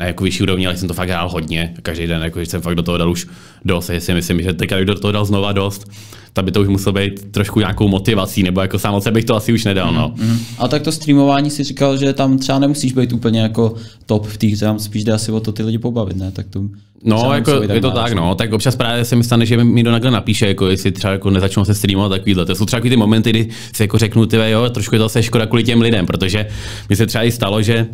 na jako vyšší úrovni, ale jsem to fakt hrál hodně. Každý den, jako, jsem fakt do toho dal už dost. Já si myslím, že teď, do toho dal znova dost, tak by to už muselo být trošku nějakou motivací, nebo jako sám od sebe bych to asi už nedal. No. Mm-hmm. A tak to streamování si říkal, že tam třeba nemusíš být úplně jako top v té tam spíš jde asi o to ty lidi pobavit, ne? Tak to No, jako, je to tak, no. Tak občas právě se mi stane, že mi do takhle napíše, jako jestli třeba jako nezačnou se streamovat takovýhle. To jsou třeba ty momenty, kdy si jako řeknu, ty jo, trošku je to se škoda kvůli těm lidem, protože mi se třeba i stalo, že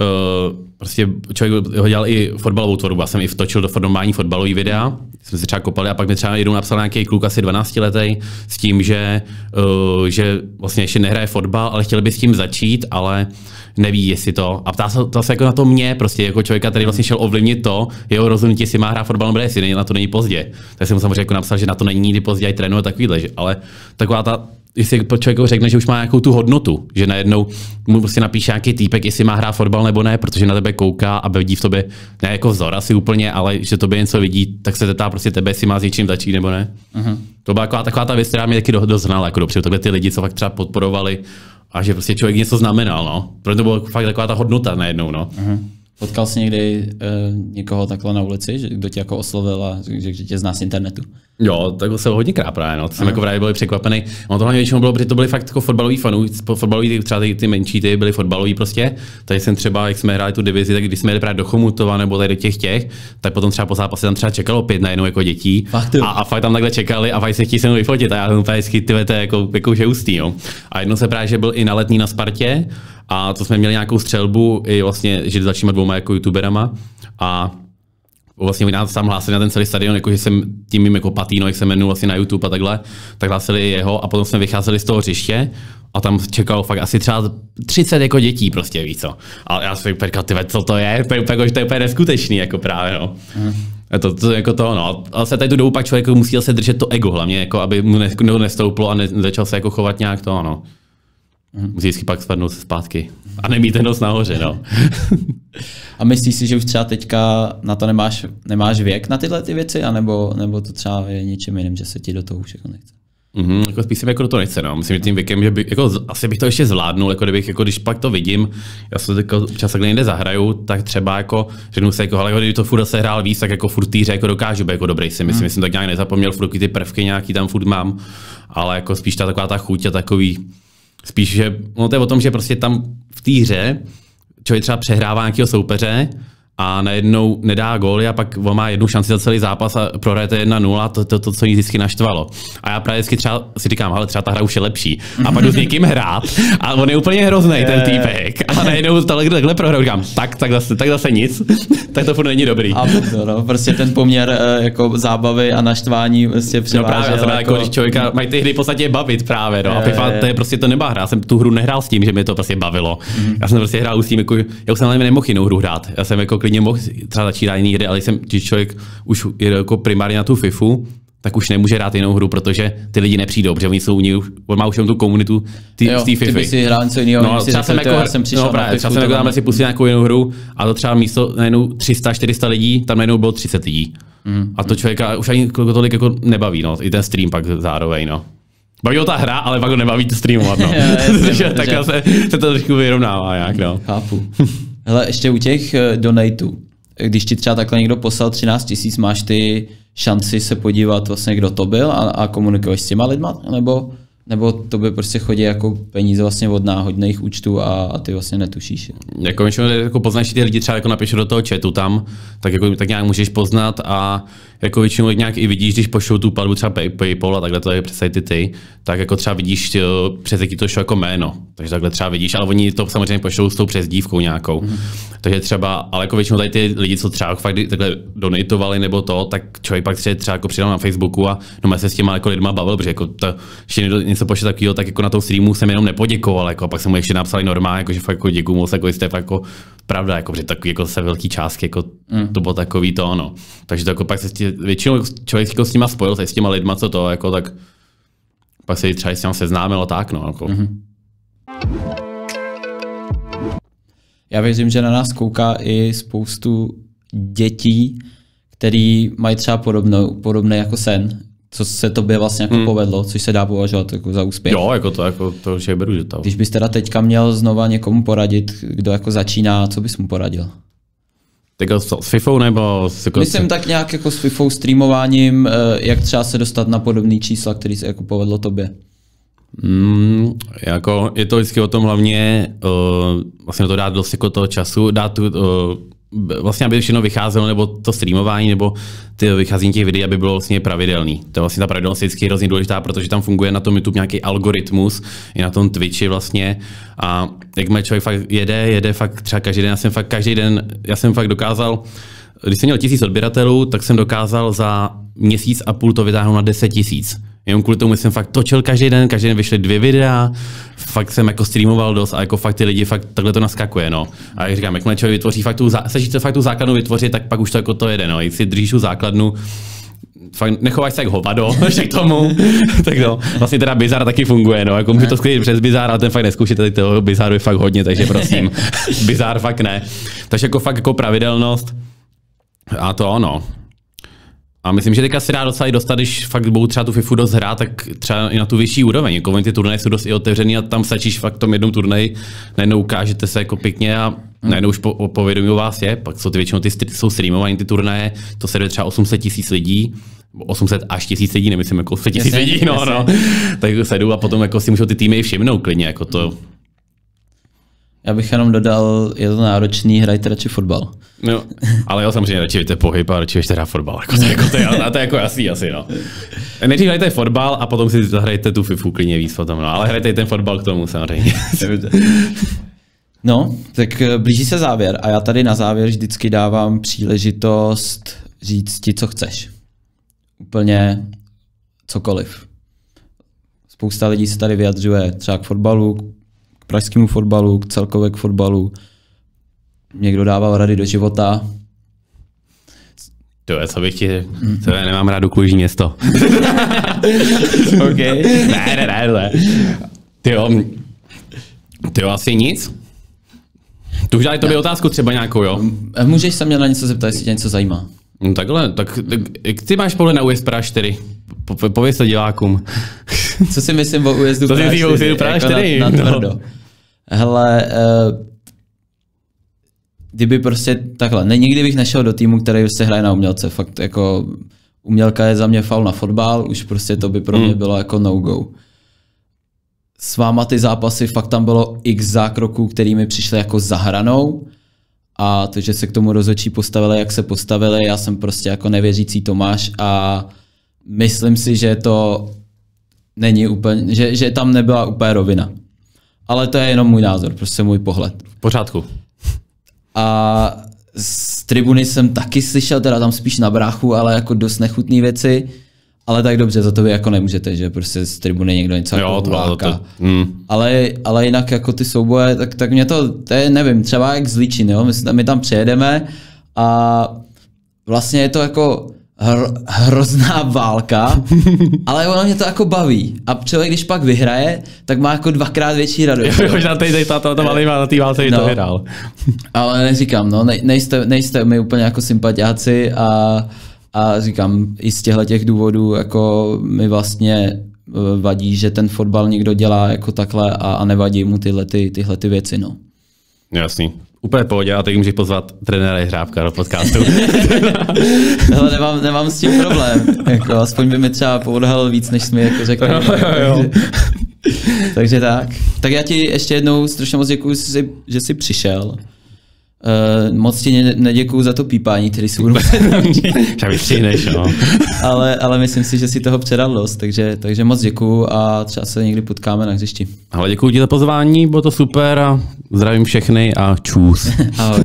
Uh, prostě člověk ho dělal i fotbalovou tvorbu. Já jsem i vtočil do formování fotbalový videa, jsme se třeba kopali a pak mi třeba jednou napsal nějaký kluk asi 12 letý s tím, že, uh, že vlastně ještě nehraje fotbal, ale chtěl by s tím začít, ale neví, jestli to. A ptá se, to se jako na to mě, prostě jako člověka, který vlastně šel ovlivnit to, jeho rozhodnutí, jestli má hrát fotbal nebo jestli na to není pozdě. Tak jsem mu samozřejmě jako napsal, že na to není nikdy pozdě, a trénuje takovýhle, že, ale taková ta jestli člověk řekne, že už má nějakou tu hodnotu, že najednou mu prostě napíše nějaký týpek, jestli má hrát fotbal nebo ne, protože na tebe kouká a vidí v tobě, ne jako vzor asi úplně, ale že tobě něco vidí, tak se zeptá prostě tebe, jestli má s něčím začít nebo ne. Uh-huh. To byla taková, taková ta věc, která mě taky doznala jako dopředu, takhle ty lidi, co fakt třeba podporovali a že prostě člověk něco znamenal, no. Protože to byla fakt taková ta hodnota najednou, no. Uh-huh. Potkal jsi někdy uh, někoho takhle na ulici, že kdo tě jako oslovil a že, že tě zná z internetu? Jo, tak se hodně krát právě, no. Jsem jako právě byl překvapený. No to hlavně většinou bylo, protože to byli fakt jako fotbaloví fanů, fotbaloví, třeba ty, ty menší, ty byli fotbaloví prostě. Tady jsem třeba, jak jsme hráli tu divizi, tak když jsme jeli právě do Chomutova nebo tady do těch těch, tak potom třeba po zápase tam třeba čekalo pět najednou jako dětí. Fakt, a, a, fakt tam takhle čekali a fakt se chtěli se mnou vyfotit a já jsem úplně vždycky, ty jako, jako že ústý, jo. A jedno se právě, že byl i na letní na Spartě a to jsme měli nějakou střelbu i vlastně, že s dalšíma dvouma jako youtuberama a vlastně oni nás tam hlásili na ten celý stadion, jako že jsem tím mým jako Patino, jak se jmenuje vlastně na YouTube a takhle, tak hlásili jeho a potom jsme vycházeli z toho hřiště a tam čekalo fakt asi třeba 30 jako dětí prostě, víc co. A já jsem říkal, ty co to je? To je, to je úplně neskutečný, jako právě, no. Mm. To, to, jako to, no. Ale se tady tu dobu pak člověk musel se držet to ego hlavně, jako aby mu ne, nestouplo a ne, začal se jako chovat nějak to, no. Mm. Musí vždycky pak spadnout zpátky. A nemít ten nos nahoře, no. a myslíš si, že už třeba teďka na to nemáš, nemáš věk na tyhle ty věci, anebo, nebo to třeba je něčím jiným, že se ti do toho všechno nechce? Mm-hmm, jako spíš jako do toho nechce, no. Myslím, že tím věkem, že by, jako, asi bych to ještě zvládnul, jako kdybych, jako když pak to vidím, já se jako čas takhle někde zahraju, tak třeba jako, řeknu se, jako, ale když to furt se hrál víc, tak jako furt týře jako dokážu být jako dobrý si myslím, mm. jsem tak nějak nezapomněl, furt ty prvky nějaký tam furt mám, ale jako spíš ta taková ta chuť a takový, Spíš, že ono to je o tom, že prostě tam v té hře člověk třeba přehrává nějakého soupeře a najednou nedá góly a pak on má jednu šanci za celý zápas a prohrajete 1-0, to, to, to, co mě vždycky naštvalo. A já právě vždycky třeba si říkám, ale třeba ta hra už je lepší. A pak jdu s někým hrát a on je úplně hrozný, ten týpek. A najednou takhle, takhle prohraju, říkám, tak, tak zase, tak zase nic, tak to furt není dobrý. A to, no, prostě ten poměr eh, jako zábavy a naštvání prostě převážel. No právě, jako... jako... když člověka mají ty hry v podstatě bavit právě, no. Je, a FIFA, to je prostě to nemá hra. Já jsem tu hru nehrál s tím, že mi to prostě bavilo. Mm. Já jsem prostě hrál s tím, jako, já už jsem nemohl jinou hru hrát. Já jsem jako klidně mohl třeba začít jiný hry, ale jsem, když člověk už je jako primárně na tu FIFU, tak už nemůže hrát jinou hru, protože ty lidi nepřijdou, protože oni jsou u ní, on má už tu komunitu ty, jo, z té FIFA. si hrál něco jiného, no, třeba jsem, jako, já jsem přišel no, právě, třeba jsem jako tam si pustil nějakou jinou hru a to třeba místo najednou 300-400 lidí, tam najednou bylo 30 lidí. Mm. A to člověka už ani tolik jako nebaví, no, i ten stream pak zároveň, no. Baví ho ta hra, ale pak ho nebaví to streamovat, no. tak se, se to trošku vyrovnává nějak, no. Chápu. Hele, ještě u těch uh, donatů. Když ti třeba takhle někdo poslal 13 tisíc, máš ty šanci se podívat vlastně, kdo to byl a, a komunikuješ s těma lidma? Nebo, Nebo to by prostě chodí jako peníze vlastně od náhodných účtů a, a ty vlastně netušíš. Jako většinou jako poznáš ty lidi třeba jako napíšu do toho chatu tam, tak jako tak nějak můžeš poznat a jako většinou nějak i vidíš, když pošlou tu platbu třeba pay, PayPal a takhle to je přes ty ty, tak jako třeba vidíš jo, přes jaký to šlo jako jméno. Takže takhle třeba vidíš, ale oni to samozřejmě pošlou s tou přezdívkou nějakou. Mm. Takže třeba, ale jako většinou tady ty lidi, co třeba fakt takhle donatovali nebo to, tak člověk pak třeba jako přidal na Facebooku a no se s těma jako lidma bavil, protože jako to, ještě někdo něco pošle takového, tak jako na tom streamu jsem jenom nepoděkoval, jako pak jsem mu ještě napsal normálně, jako, že fakt jako děkuju moc, jako jste fakt jako pravda, jako, že takový jako se velký částky, jako mm. to bylo takový to, no. Takže to jako pak se tě, většinou člověk jako s nima spojil, se s těma lidma, co to, jako tak pak se třeba s tím seznámil a tak, no. Jako. Mm-hmm. Já věřím, že na nás kouká i spoustu dětí, který mají třeba podobnou, podobný jako sen, co se tobě vlastně jako hmm. povedlo, což se dá považovat jako za úspěch. Jo, jako to, jako to, že beru, že to. Když bys teda teďka měl znova někomu poradit, kdo jako začíná, co bys mu poradil? Tak s FIFou nebo s jako Myslím tak nějak jako s FIFou streamováním, eh, jak třeba se dostat na podobný čísla, který se jako povedlo tobě. Mm, jako je to vždycky o tom hlavně uh, vlastně to dát dost jako toho času, dát tu, uh, vlastně, aby všechno vycházelo, nebo to streamování, nebo ty vycházení těch videí, aby bylo vlastně pravidelný. To je vlastně ta pravidelnost vždycky hrozně důležitá, protože tam funguje na tom YouTube nějaký algoritmus, i na tom Twitchi vlastně. A jak člověk fakt jede, jede fakt třeba každý den, já jsem fakt každý den, já jsem fakt dokázal, když jsem měl tisíc odběratelů, tak jsem dokázal za měsíc a půl to vytáhnout na 10 tisíc. Jenom kvůli tomu jsem fakt točil každý den, každý den vyšly dvě videa, fakt jsem jako streamoval dost a jako fakt ty lidi fakt takhle to naskakuje, no. A jak říkám, jakmile člověk vytvoří fakt tu, se fakt tu základnu vytvořit, tak pak už to jako to jede, no. Jak si držíš tu základnu, fakt nechováš se jak hovado, že k tomu, tak no, vlastně teda Bizar taky funguje, no, jako můžu to sklidit přes Bizar, ale ten fakt neskoušíte, toho Bizaru je fakt hodně, takže prosím, Bizar fakt ne. Takže jako fakt jako pravidelnost, a to ono. A myslím, že teďka se dá docela i dostat, když fakt budou třeba tu FIFU dost hrát, tak třeba i na tu vyšší úroveň. Jako ty turnaje jsou dost i otevřený a tam stačíš fakt tom jednom turnaji, najednou ukážete se jako pěkně a najednou už po, povědomí o vás je. Pak jsou ty většinou ty, jsou streamované ty turnaje, to se třeba 800 tisíc lidí, 800 až tisíc lidí, nemyslím jako 100 tisíc lidí, no, no. Tak se jdu a potom jako si můžou ty týmy všimnout klidně, jako to, já bych jenom dodal, je to náročný, hrajte radši fotbal. No, ale já samozřejmě radši víte pohyb a radši ještě hrát fotbal. Jako to, jako to, je, to je jako jasný asi, no. Nejdřív hrajte fotbal a potom si zahrajte tu FIFU klidně víc potom, no. Ale hrajte i ten fotbal k tomu samozřejmě. no, tak eh, blíží se závěr a já tady na závěr vždycky dávám příležitost říct ti, co chceš. Úplně cokoliv. Spousta lidí se tady vyjadřuje třeba k fotbalu, pražskému fotbalu, k celkově k fotbalu. Někdo dával rady do života. To je, co bych ti, to je, nemám rádu kluží město. OK. ne, ne, ne, ne. Ty jo, ty jo, asi nic. Tu už dali tobě otázku třeba nějakou, jo? Můžeš se mě na něco zeptat, jestli tě něco zajímá. No takhle, tak, tak jak ty máš pohled na US Praha 4? Po, pověz to divákům. Co si myslím o újezdu Praha 4? Co si myslím o Praha 4? Jako na, na tvrdo. No. Hele, uh, kdyby prostě takhle, ne, nikdy bych nešel do týmu, který se hraje na umělce, fakt jako umělka je za mě faul na fotbal, už prostě to by pro mě hmm. bylo jako no-go. S váma ty zápasy, fakt tam bylo x zákroků, který mi přišly jako za hranou a to, že se k tomu rozhodčí postavili, jak se postavili, já jsem prostě jako nevěřící Tomáš a myslím si, že to není úplně, že, že tam nebyla úplně rovina. Ale to je jenom můj názor, prostě můj pohled. V pořádku. A z tribuny jsem taky slyšel, teda tam spíš na bráchu, ale jako dost nechutné věci. Ale tak dobře, za to vy jako nemůžete, že prostě z tribuny někdo něco jo, jako to, to, mm. ale, ale jinak jako ty souboje, tak, tak mě to, to je, nevím, třeba jak zlíčin, jo? My, my tam přijedeme a vlastně je to jako hr, hrozná válka, ale ono mě to jako baví. A člověk, když pak vyhraje, tak má jako dvakrát větší radost. Jo, možná teď to, to, to malý má na té válce no, to vyhrál. ale neříkám, no, ne, nejste, nejste mi úplně jako sympatiáci a, a říkám, i z těchto těch důvodů jako mi vlastně e, vadí, že ten fotbal někdo dělá jako takhle a, a nevadí mu tyhle, ty, tyhle ty věci, no. Jasný. Úplně pohodě, a teď můžeš pozvat trenéra Hřávka do podcastu. Hele, nemám, nemám s tím problém. Jako, aspoň by mi třeba poodhalil víc, než jsme jako řekli. Jo, jo, jo. Takže tak. Tak já ti ještě jednou strašně moc děkuji, že jsi přišel. Uh, moc ti ne- neděkuju za to pípání, který si budu přijdeš, no. ale, ale myslím si, že si toho předal dost, takže, takže moc děkuju a třeba se někdy potkáme na hřišti. Ale děkuji ti za pozvání, bylo to super a zdravím všechny a čus. Ahoj.